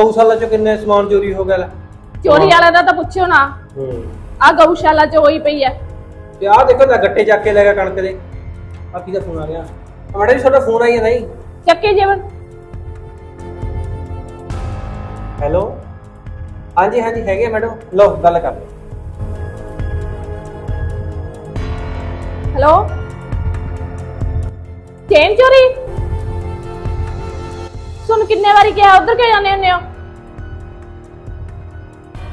ਗਊਸ਼ਾਲਾ ਚੋਂ ਕਿੰਨੇ ਸਮਾਨ ਚੋਰੀ ਹੋ ਗਿਆ ਲੈ? ਚੋਰੀ ਵਾਲਾ ਦਾ ਤਾਂ ਪੁੱਛਿਓ ਨਾ। ਹੂੰ। ਆ ਗਊਸ਼ਾਲਾ ਚ ਹੋਈ ਪਈ ਐ। ਤੇ ਆਹ ਦੇਖੋ ਨਾ ਗੱਟੇ ਚੱਕ ਕੇ ਲੈ ਗਿਆ ਕਣਕ ਦੇ। ਆ ਕਿਹਦਾ ਫੋਨ ਆ ਗਿਆ? ਆ ਮੈਡਮ ਜੀ ਤੁਹਾਡਾ ਫੋਨ ਆਈ ਹੈ ਨਹੀਂ ਚੱਕੇ ਜੀਵਨ। ਹੈਲੋ? ਹਾਂਜੀ ਹਾਂਜੀ ਹੈਗੇ ਆ ਮੈਡਮ। ਲਓ ਗੱਲ ਕਰ ਲਓ। ਹੈਲੋ? ਚੇਨ ਚੋਰੀ? ਸੁਣ ਕਿੰਨੇ ਵਾਰੀ ਕਿਹਾ ਉਧਰ ਕਿਉਂ ਜਾਂਦੇ ਹੁੰਦੇ ਹੋ?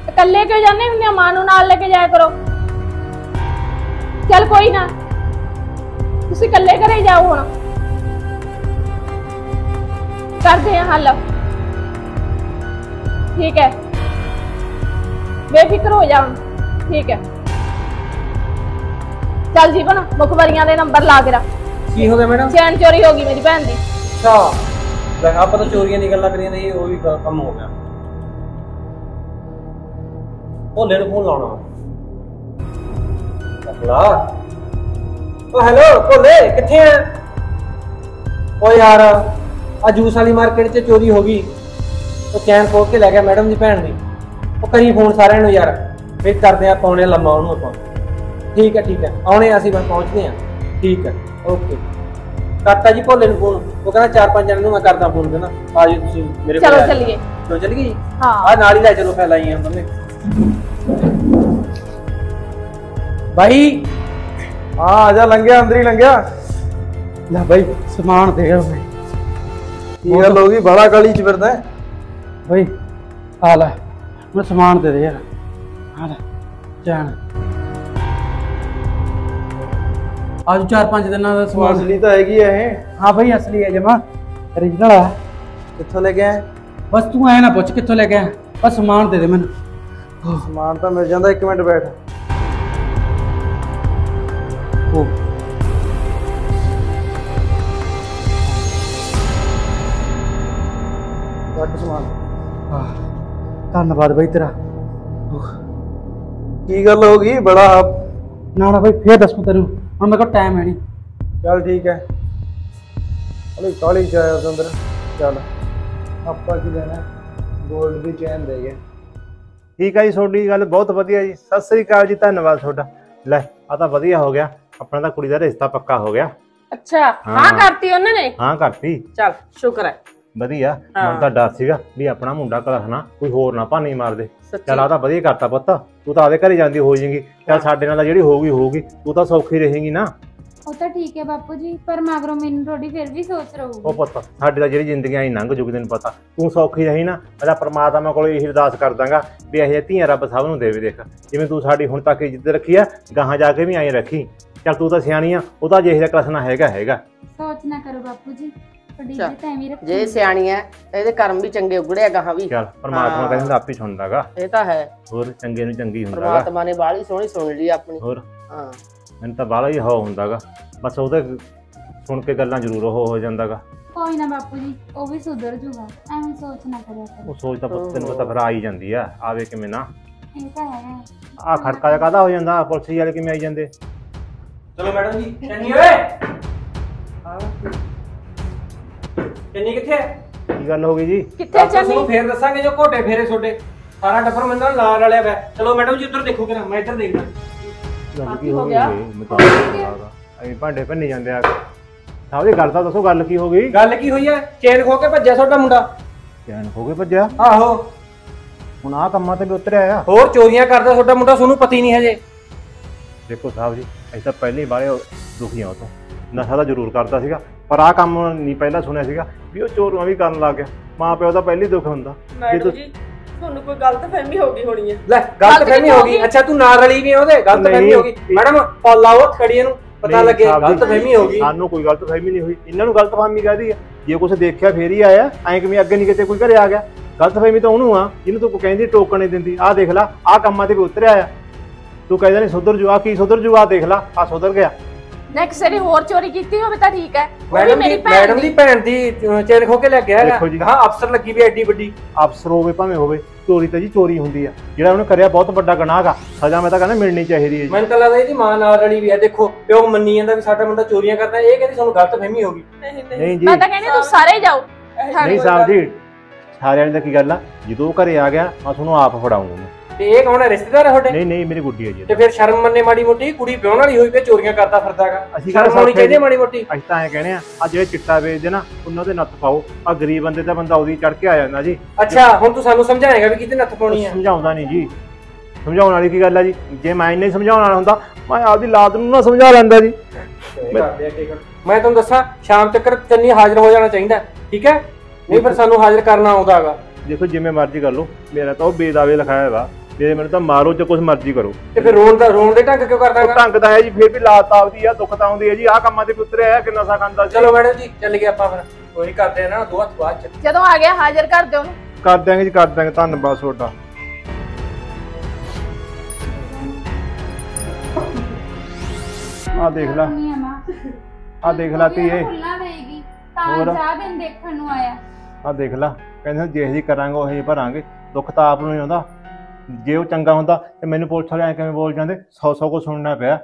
ਇਕੱਲੇ ਕਿਉਂ ਜਾਂਦੇ ਹੁੰਦੇ ਹੋ ਮਾਂ ਨੂੰ ਨਾਲ ਲੈ ਕੇ ਜਾਇਆ ਕਰੋ। ਚੱਲ ਕੋਈ ਨਾ। ਤੁਸੀਂ ਇਕੱਲੇ ਘਰੇ ਜਾਓ ਹੁਣ। ਕਰਦੇ ਆ ਹੱਲ। ਠੀਕ ਹੈ। ਬੇਫਿਕਰ ਹੋ ਜਾ ਹੁਣ। ਠੀਕ ਹੈ। ਚੱਲ ਜੀਵਨ ਮੁਖਬਰੀਆਂ ਦੇ ਨੰਬਰ ਲਾ ਕੇ ਰੱਖ। ਕੀ ਹੋ ਗਿਆ ਮੈਡਮ? ਚੈਨ ਚੋਰੀ ਹੋ ਗਈ ਮੇਰੀ ਭੈਣ ਦੀ। ਅੱਛਾ। ਲੈ ਆਪਾਂ ਤਾਂ ਚੋਰੀਆਂ ਦੀ ਗੱਲਾਂ ਕਰੀਆਂ ਨਹੀਂ ਉਹ ਵੀ ਕੰਮ ਹੋ ਗਿਆ। ਭੋਲੇ ਨੂੰ ਫੋਨ ਲਾਉਣਾ। ਅਗਲਾ। ਓ ਹੈਲੋ ਭੋਲੇ ਕਿੱਥੇ ਆ? ਓ ਯਾਰ ਆ ਜੂਸ ਵਾਲੀ ਮਾਰਕੀਟ 'ਚ ਚੋਰੀ ਹੋ ਗਈ। ਉਹ ਚੈਨ ਖੋਲ ਕੇ ਲੈ ਗਿਆ ਮੈਡਮ ਦੀ ਭੈਣ ਦੀ ਉਹ ਕਰੀ ਫੋਨ ਸਾਰਿਆਂ ਨੂੰ ਯਾਰ। ਫਿਰ ਕਰਦੇ ਆ ਪਾਉਣੇ ਲੰਮਾ ਉਹਨੂੰ ਆਪਾਂ। ਠੀਕ ਹੈ ਠੀਕ ਹੈ ਆਉਣੇ ਆ ਅਸੀਂ ਬਸ ਪਹੁੰਚਦੇ ਆ। ਠੀਕ ਹੈ ਓਕੇ। ਕਰਤਾ ਜੀ ਭੋਲੇ ਨੂੰ ਫੋਨ। ਉਹ ਕਹਿੰਦਾ ਚਾਰ ਪੰਜ ਜਣਿਆਂ ਨੂੰ ਮੈਂ ਕਰਦਾ ਫੋਨ ਕਹਿੰਦਾ। ਆ ਜਾਓ ਤੁਸੀਂ ਮੇਰੇ ਚਲੋ ਆ ਜਾਓ। ਚੱਲੀਏ। ਚਲੋ ਚੱਲ ਗਈ ਹਾਂ। ਆ ਨਾਲ ਹੀ ਲੈ ਚਲੋ ਫੈਲ ਆਈ ਆ ਭਾਈ ਆ ਆ ਜਾ ਲੰਘਿਆ ਅੰਦਰ ਹੀ ਲੰਘਿਆ। ਲੈ ਭਾਈ ਸਮਾਨ ਦੇ ਆ ਭਾਈ ਕੀ ਗੱਲ ਹੋ ਗਈ ਬੜਾ ਗਲੀ ਚ ਫਿਰਦਾ ਹੈ? ਭਾਈ ਆ ਲੈ ਮੈਂ ਸਮਾਨ ਦੇ ਦੇ ਯਾਰ। ਆ ਲੈ ਜਾਣ। ਅੱਜ ਚਾਰ ਪੰਜ ਦਿਨਾਂ ਦਾ ਉਹ ਸਮਾਨ ਅਸਲੀ ਤਾਂ ਹੈਗੀ ਐ ਇਹ। ਹਾਂ ਭਾਈ ਅਸਲੀ ਹੈ ਜਮਾ। Origignal ਆ। ਕਿੱਥੋਂ ਲੈ ਕੇ ਆਇਆ? ਬਸ ਤੂੰ ਐ ਨਾ ਪੁੱਛ ਕਿੱਥੋਂ ਲੈ ਕੇ ਆਇਆ। ਬਸ ਸਮਾਨ ਦੇ ਦੇ ਮੈਨੂੰ। ਸਮਾਨ ਤਾਂ ਮਿਲ ਜਾਂਦਾ ਇੱਕ ਮਿੰਟ ਬੈਠ। ਉਹ ਸਮਾਨ। ਧੰਨਵਾਦ ਭਾਈ ਤੇਰਾ। ਕੀ ਗੱਲ ਹੋ ਗਈ? ਬੜਾ ਨਾ ਨਾ ਭਾਈ ਫੇਰ ਦੱਸ ਮੈਂ ਤੈਨੂੰ। ਹੁਣ ਮੇਰੇ ਕੋਲ ਟਾਈਮ ਹੈ ਨਹੀਂ। ਚੱਲ ਠੀਕ ਹੈ। ਅਲੇ ਕਾਲੀ ਉਹਦੇ ਅੰਦਰ। ਚੱਲ ਆਪਾਂ ਕੀ ਲੈਣਾ? 골ਡ ਦੀ ਚੈਨ ਦੇ ਗਏ। ਠੀਕ ਹੈ ਜੀ ਤੁਹਾਡੀ ਗੱਲ ਬਹੁਤ ਵਧੀਆ ਜੀ। ਸਤਿ ਸ੍ਰੀ ਅਕਾਲ ਜੀ ਧੰਨਵਾਦ ਤੁਹਾਡਾ। ਲੈ ਆ ਤਾਂ ਵਧੀਆ ਹੋ ਗਿਆ। ਆਪਣਾ ਤਾਂ ਕੁੜੀ ਦਾ ਰਿਸ਼ਤਾ ਪੱਕਾ ਹੋ ਗਿਆ। ਅੱਛਾ ਹਾਂ ਹਾਂ। ਕਰਤੀ ਉਹਨਾਂ ਨੇ? ਹਾਂ ਕਰਤੀ। ਚੱਲ ਸ਼ੁਕਰ ਹੈ। ਵਧੀਆ। ਹਾਂ। ਮੈਨੂੰ ਤਾਂ ਡਰ ਸੀਗਾ ਵੀ ਆਪਣਾ ਮੁੰਡਾ ਕਲਖਣਾ ਕੋਈ ਹੋਰ ਨਾ ਭਾਨੀ ਮਾਰ ਦੇ ਚੱਲ ਆ ਤਾਂ ਵਧੀਆ ਕਰਤਾ ਪੁੱਤ। ਤੂੰ ਤਾਂ ਆਦੇ ਘਰੇ ਜਾਂਦੀ ਹੋ ਜਾਏਗੀ। ਚੱਲ ਸਾਡੇ ਨਾਲ ਜਿਹੜੀ ਹੋਊਗੀ ਹੋਊਗੀ। ਤੂੰ ਤਾਂ ਸੌਖੀ ਰਹੇਂਗੀ ਨਾ। ਉਹ ਤਾਂ ਠੀਕ ਹੈ ਬਾਪੂ ਜੀ ਪਰ ਮਗਰੋਂ ਮੈਨੂੰ ਥੋੜੀ ਫਿਰ ਵੀ ਸੋਚ ਉਹ ਰਹੂਗੀ ਪੁੱਤ ਸਾਡੀ ਤਾਂ ਜਿਹੜੀ ਜ਼ਿੰਦਗੀ ਆਈ ਲੰਘ ਜੂਗੀ ਤੈਨੂੰ ਪਤਾ ਤੂੰ ਸੌਖੀ ਰਹੀ ਨਾ ਤਾਂ ਪ੍ਰਮਾਤਮਾ ਕੋਲ ਇਹੀ ਅਰਦਾਸ ਕਰ ਦਾਂਗਾ ਵੀ ਇਹ ਧੀਆਂ ਰੱਬ ਸਭ ਨੂੰ ਦੇਵੇ ਦੇਖ। ਜਿਵੇਂ ਤੂੰ ਸਾਡੀ ਹੁਣ ਤੱਕ ਇੱਜ਼ਤ ਰੱਖੀ ਆ ਗਾਹਾਂ ਜਾ ਕੇ ਵੀ ਐਂ ਰੱਖੀ। ਚੱਲ ਤੂੰ ਤਾਂ ਸਿਆਣੀ ਆ ਉਹਦਾ ਜਿਹੇ ਜਿਹਾ ਕਲਸਣਾ ਹੈਗਾ ਹੈਗਾ। ਸੋਚ ਨਾ ਕਰੋ ਬਾਪੂ ਜੀ ਤੁਹਾਡੀ ਅੱਛਾ। ਇੱਜ਼ਤ ਐਵੇਂ ਰੱਖੀ ਜੇ ਸਿਆਣੀ ਐ ਤਾਂ ਇਹਦੇ ਕਰਮ ਵੀ ਚੰਗੇ ਉਗੜਿਆ ਗਾਹਾਂ ਵੀ। ਚੱਲ ਪ੍ਰਮਾਤਮਾ ਹਾਂ। ਕਹਿੰਦਾ ਆਪੇ ਸੁਣਦਾਗਾ। ਇਹ ਤਾਂ ਹੈ। ਹੋਰ ਚੰਗੇ ਨੂੰ ਚੰਗੀ ਹੁੰਦਾਗਾ। ਪ੍ਰਮਾਤਮਾ ਨੇ ਬਾਹਲੀ ਸੋਹਣੀ ਸੁਣ ਲਈ ਆਪਣੀ। ਹੋਰ? ਹਾਂ। ਮੈਨੂੰ ਤਾਂ ਬਾਹਲਾ ਹੀ ਹੋ ਹੁੰਦਾਗਾ। ਬਸ ਉਹਦੇ ਸੁਣ ਕੇ ਗੱਲਾਂ ਜ਼ਰੂਰ ਉਹ ਹੋ ਜਾਂਦਾਗਾ। ਕੋਈ ਨਾ ਬਾਪੂ ਜੀ ਉਹ ਵੀ ਸੁਧਰ ਜੂਗਾ। ਐਵੇਂ ਸੋਚ ਨਾ ਕਰਿਆ ਕਰੋ। ਉਹ ਸੋਚ ਤਾਂ ਪੁੱਤ ਤੈਨੂੰ ਪਤਾ ਫਿਰ ਆ ਹੀ ਜਾਂਦੀ ਆ ਆਵੇ ਕਿਵੇਂ ਨਾ। ਇਹ ਤਾਂ ਹੈ। ਆ ਖੜਕਾ ਜਿਹਾ ਕਾਹਦਾ ਹੋ ਜਾਂਦਾ? ਪੁਲਿਸ ਵਾਲੇ ਕਿਵੇਂ ਆਈ ਜਾਂਦੇ? ਚਲੋ ਮੈਡਮ ਜੀ ਚੰਨੀ ਓਏ। ਚੰਨੀ ਕਿੱਥੇ? ਹੈ ਕੀ ਗੱਲ ਹੋ ਗਈ ਜੀ? ਕਿੱਥੇ ਆਪਾਂ ਤੁਹਾਨੂੰ ਫੇਰ ਦੱਸਾਂਗੇ ਜੋ ਘੋਟੇ ਫੇਰੇ ਛੋਟੇ। ਸਾਰਾ ਟੱਬਰ ਮੈਨੂੰ ਨਾਲ ਲਾਲ ਰਲਿਆ ਪਿਆ। ਚਲੋ ਮੈਡਮ ਜੀ ਉੱਧਰ ਦੇਖੋ ਕਿਰਾ ਮੈਂ ਇੱਧਰ ਦੇਖਦਾ। ਗੱਲ ਕੀ ਹੋ ਗਿਆ? ਮੈਂ ਤਾਂ ਐਂ ਭਾਂਡੇ ਭੰਨੀ ਜਾਂਦੇ ਆ। ਸਾਹਿਬ ਜੀ ਗੱਲ ਤਾਂ ਦੱਸੋ ਗੱਲ ਕੀ ਹੋ ਗਈ? ਗੱਲ ਕੀ ਹੋਈ ਹੈ ਚੇਨ ਖੋ ਕੇ ਭੱਜਿਆ ਤੁਹਾਡਾ ਮੁੰਡਾ? ਚੈਨ ਹੋ ਗਏ ਭੱਜਿਆ? ਆਹੋ। ਹੁਣ ਆ ਕੰਮਾਂ ਤੇ ਵੀ ਉਤਰਿਆ ਆ ਹੋਰ ਚੋਰੀਆਂ ਕਰਦਾ ਤੁਹਾਡਾ ਮੁੰਡਾ ਤੁਹਾਨੂੰ ਪਤਾ ਹੀ ਨਹੀਂ ਹਜੇ। ਦੇਖੋ ਸਾਹਿਬ ਜੀ ਅਸੀਂ ਤਾਂ ਪਹਿਲੇ ਹੀ ਬਾਰੇ ਦੁਖੀ ਆ ਉਹ ਤੋਂ ਨਸ਼ਾ ਤਾਂ ਜ਼ਰੂਰ ਕਰਦਾ ਸੀਗਾ ਪਰ ਆ ਕੰਮ ਨਹੀਂ ਪਹਿਲਾਂ ਸੁਣਿਆ ਸੀਗਾ ਵੀ ਉਹ ਚੋਰੀਆਂ ਵੀ ਕਰਨ ਲੱਗ ਗਿਆ। ਮਾਂ ਪਿਓ ਦਾ ਪਹਿਲੇ ਦੁੱਖ ਹੁੰਦਾ। ਜੇ ਮੈਡਮ ਤੂੰ- ਜੀ ਤੁਹਾਨੂੰ ਕੋਈ ਗਲਤ ਫਹਿਮੀ ਹੋ ਗਈ ਹੋਣੀ ਹੈ ਲੈ ਗਲਤ ਗਲਤ ਫਹਿਮੀ ਕਿੱਥੋਂ ਹੋ ਗਈ? ਅੱਛਾ ਤੂੰ ਨਾਲ ਰਲੀ ਵੀ ਆ ਉਹਦੇ? ਗਲਤ ਨਹੀਂ, ਫਹਿਮੀ ਹੋ ਗਈ। ਮੈਡਮ ਪਾਲਾਓ ਖੜੀਏ ਨੂੰ ਪਤਾ ਲੱਗੇ ਸਾਹਿਬ ਜੀ, ਗਲਤ ਫਹਿਮੀ ਹੋ ਗਈ। ਸਾਨੂੰ ਕੋਈ ਗਲਤ ਫਹਿਮੀ ਨਹੀਂ ਹੋਈ। ਇਹਨਾਂ ਨੂੰ ਗਲਤ ਫਹਿਮੀ ਕਾਹਦੀ ਆ? ਜੇ ਕੁਛ ਦੇਖਿਆ ਫੇਰ ਹੀ ਆਇਆ। ਐਂ ਕਿਵੇਂ ਅੱਗੇ ਨਹੀਂ ਕਿਤੇ ਕੋਈ ਘਰੇ ਆ ਗਿਆ? ਗਲਤ ਫਹਿਮੀ ਤਾਂ ਉਹਨੂੰ ਆ। ਜਿਹਨੂੰ ਤੂੰ ਕਹਿੰਦੀ ਟੋਕਣ ਨਹੀਂ ਦਿੰਦੀ। ਆਹ ਦੇਖ ਲੈ ਆਹ ਕੰਮਾਂ ਤੇ ਵੀ ਉਤਰਿਆ ਆ। ਤੂੰ ਕਹਿੰਦਾ ਨਹੀਂ ਸੁਧਰ ਜੂ। ਆ ਕੀ ਸੁਧਰ ਜੂ? ਆ ਦੇਖ ਲੈ। ਆ ਸੁਧਰ ਗਿਆ। ਨੈਕਸਟ ਵਾਰੀ ਹੋਰ ਚੋਰੀ ਕੀਤੀ ਹੋਵੇ ਤਾਂ ਠੀਕ ਹੈ। ਉਹ ਵੀ ਮੈਡਮ ਮੇਰੀ ਦੀ ਭੈਣ ਮੈਡਮ ਦੀ। ਭੈਣ ਦੀ ਅਹ, ਚੇਨ ਖੋ ਕੇ ਲੈ ਕੇ ਆਇਆ ਦੇਖੋ ਜੀ। ਹਾਂ ਅਫਸਰ ਲੱਗੀ ਵੀ ਐਡੀ ਵੱਡੀ। ਅਫਸਰ ਹੋਵੇ ਭਾਵੇਂ ਹੋਵੇ ਚੋਰੀ ਤਾਂ ਜੀ ਚੋਰੀ ਹੁੰਦੀ ਆ। ਜਿਹੜਾ ਉਹਨੇ ਕਰਿਆ ਬਹੁਤ ਵੱਡਾ ਗੁਨਾਹ ਗਾ। ਸਜ਼ਾ ਮੈਂ ਤਾਂ ਕਹਿੰਦਾ ਮਿਲਣੀ ਚਾਹੀਦੀ ਹੈ ਜੀ। ਮੈਨੂੰ ਤਾਂ ਲੱਗਦਾ ਇਹਦੀ ਮਾਂ ਨਾਲ ਰਲੀ ਵੀ ਹੈ। ਦੇਖੋ ਪਿਓ ਮੰਨੀ ਜਾਂਦਾ ਵੀ ਸਾਡਾ ਮੁੰਡਾ ਚੋਰੀਆਂ ਕਰਦਾ ਇਹ ਕਹਿੰਦੀ ਸਾਨੂੰ ਗਲਤ ਫਹਿਮੀ ਹੋ ਗਈ। ਨਹੀਂ ਨਹੀਂ। ਜੀ। ਮੈਂ ਤਾਂ ਕਹਿੰਦੀ ਤੂੰ ਸਾਰੇ ਜਾਓ। ਨਹੀਂ ਸਾਹਿਬ ਜੀ। ਸਾਰਿਆਂ ਦਾ ਕੀ ਗੱਲ ਆ? ਜਦੋਂ ਉਹ ਘਰੇ ਆ ਗਿਆ ਮੈਂ ਤੁਹਾਨੂੰ ਆਪ ਫੜਾਉਂਗਾ। ਤੇ ਇਹ ਕੌਣ ਹੈ? ਰਿਸ਼ਤੇਦਾਰ ਹੈ ਤੁਹਾਡੇ? ਨਹੀਂ ਨਹੀਂ ਮੇਰੀ ਗੁੱਡੀ ਹੈ ਜੀ ਤੇ ਫਿਰ ਸ਼ਰਮ ਮੰਨੇ ਮਾੜੀ ਮੋਟੀ? ਕੁੜੀ ਵਿਆਹਣ ਵਾਲੀ ਹੋਈ ਪਈ ਚੋਰੀਆਂ ਕਰਦਾ ਫਿਰਦਾਗਾ ਅਸੀਂ ਸ਼ਰਮ ਆਉਣੀ ਚਾਹੀਦੀ। ਮਾੜੀ ਮੋਟੀ। ਅਸੀਂ ਤਾਂ ਐਂ ਕਹਿੰਦੇ ਆ ਆ ਜਿਹੜੇ ਚਿੱਟਾ ਵੇਚਦੇ ਨਾ ਉਹਨਾਂ ਦੇ ਨੱਥ ਪਾਓ। ਆ ਗਰੀਬ ਬੰਦੇ ਦਾ ਬੰਦਾ ਉਹਦੀ ਚੜ ਕੇ ਆ ਜਾਂਦਾ ਜੀ। ਅੱਛਾ ਹੁਣ ਤੂੰ ਸਾਨੂੰ ਸਮਝਾਏਗਾ ਵੀ ਕਿਤੇ ਨੱਥ ਪਾਉਣੀ ਹੈ? ਸਮਝਾਉਂਦਾ ਨਹੀਂ ਜੀ। ਸਮਝਾਉਣ ਵਾਲੀ ਕੀ ਗੱਲ ਆ ਜੀ? ਜੇ ਮੈਂ ਨਹੀਂ ਸਮਝਾਉਣ ਵਾਲਾ ਹੁੰਦਾ ਮੈਂ ਆਪਦੀ ਲਾਤ ਨੂੰ ਨਾ ਸਮਝਾ ਲੈਂਦਾ ਜੀ। ਮੈਂ ਤੁਹਾਨੂੰ ਦੱਸਾਂ ਸ਼ਾਮ ਤੱਕ ਚੰਨੀ ਹਾਜ਼ਰ ਹੋ ਜਾਣਾ ਚਾਹੀਦਾ ਠੀਕ ਹੈ? ਨਹੀਂ ਫਿਰ ਸਾਨੂੰ ਹਾਜ਼ਰ ਕਰਨਾ ਆਉਂਦਾਗਾ ਦੇਖੋ ਜਿਵੇਂ ਮਰਜ਼ੀ ਕਰ ਲਓ ਮੇਰਾ ਤਾਂ ਉਹ ਬੇਦਾਵੇ ਲਿਖਾਇਆ ਹੈਗਾ ਜੇ ਮੈਨੂੰ ਤਾਂ ਮਾਰੋ ਜਾਂ ਕੁਝ ਮਰਜ਼ੀ ਕਰੋ। ਤੇ ਫਿਰ ਰੋਣ ਦਾ ਰੋਣ ਦੇ ਢੰਗ ਕਿਉਂ ਕਰਦਾਗਾ ਢੰਗ ਦਾ ਹੈ ਜੀ ਫਿਰ ਵੀ ਲਾਤ ਆਪਦੀ ਆ ਦੁੱਖ ਤਾਂ ਆਉਂਦੀ ਹੈ ਜੀ ਆਹ ਕੰਮਾਂ ਤੇ ਪੁੱਤਰ ਆਇਆ ਕਿ ਨਸ਼ਾ ਖਾਂਦਾ ਸੀ। ਚਲੋ ਮੈਡਮ ਜੀ ਚੱਲ ਗਏ ਆਪਾਂ ਫਿਰ। ਕੋਈ ਕਰਦੇ ਆ ਨਾ ਦੋ ਹੱਥ ਬਾਅਦ ਚ। ਜਦੋਂ ਆ ਗਿਆ ਹਾਜ਼ਰ ਕਰ ਦਿਓ। ਉਹਨੂੰ ਕਰ ਦਿਆਂਗੇ ਜੀ ਕਰ ਦਿਆਂਗੇ ਧੰਨਵਾਦ ਤੁਹਾਡਾ। ਆ ਦੇਖ ਲੈ। ਨਹੀਂ ਆ ਮਾਂ ਆ ਦੇਖ ਲੈ ਧੀਏ ਦੇਗੀ ਤਾਂ ਹੋਰ? ਚਾਹ ਦੇਖਣ ਨੂੰ ਆਇਆ। ਆ ਦੇਖ ਲੈ ਕਹਿੰਦੇ ਜੇ ਜੀ ਕਰਾਂਗੇ ਉਹ ਹੀ ਭਰਾਂਗੇ। ਦੁੱਖ ਤਾਂ ਆਪ ਨੂੰ ਹੀ ਆਉਂਦਾ। ਜੇ ਉਹ ਚੰਗਾ ਹੁੰਦਾ ਤੇ ਮੈਨੂੰ ਪੁਲਿਸ ਵਾਲੇ ਐਂ ਕਿਵੇਂ ਬੋਲ ਜਾਂਦੇ? ਸੌ ਸੌ ਕੋ ਸੁਣਨਾ ਪਿਆ।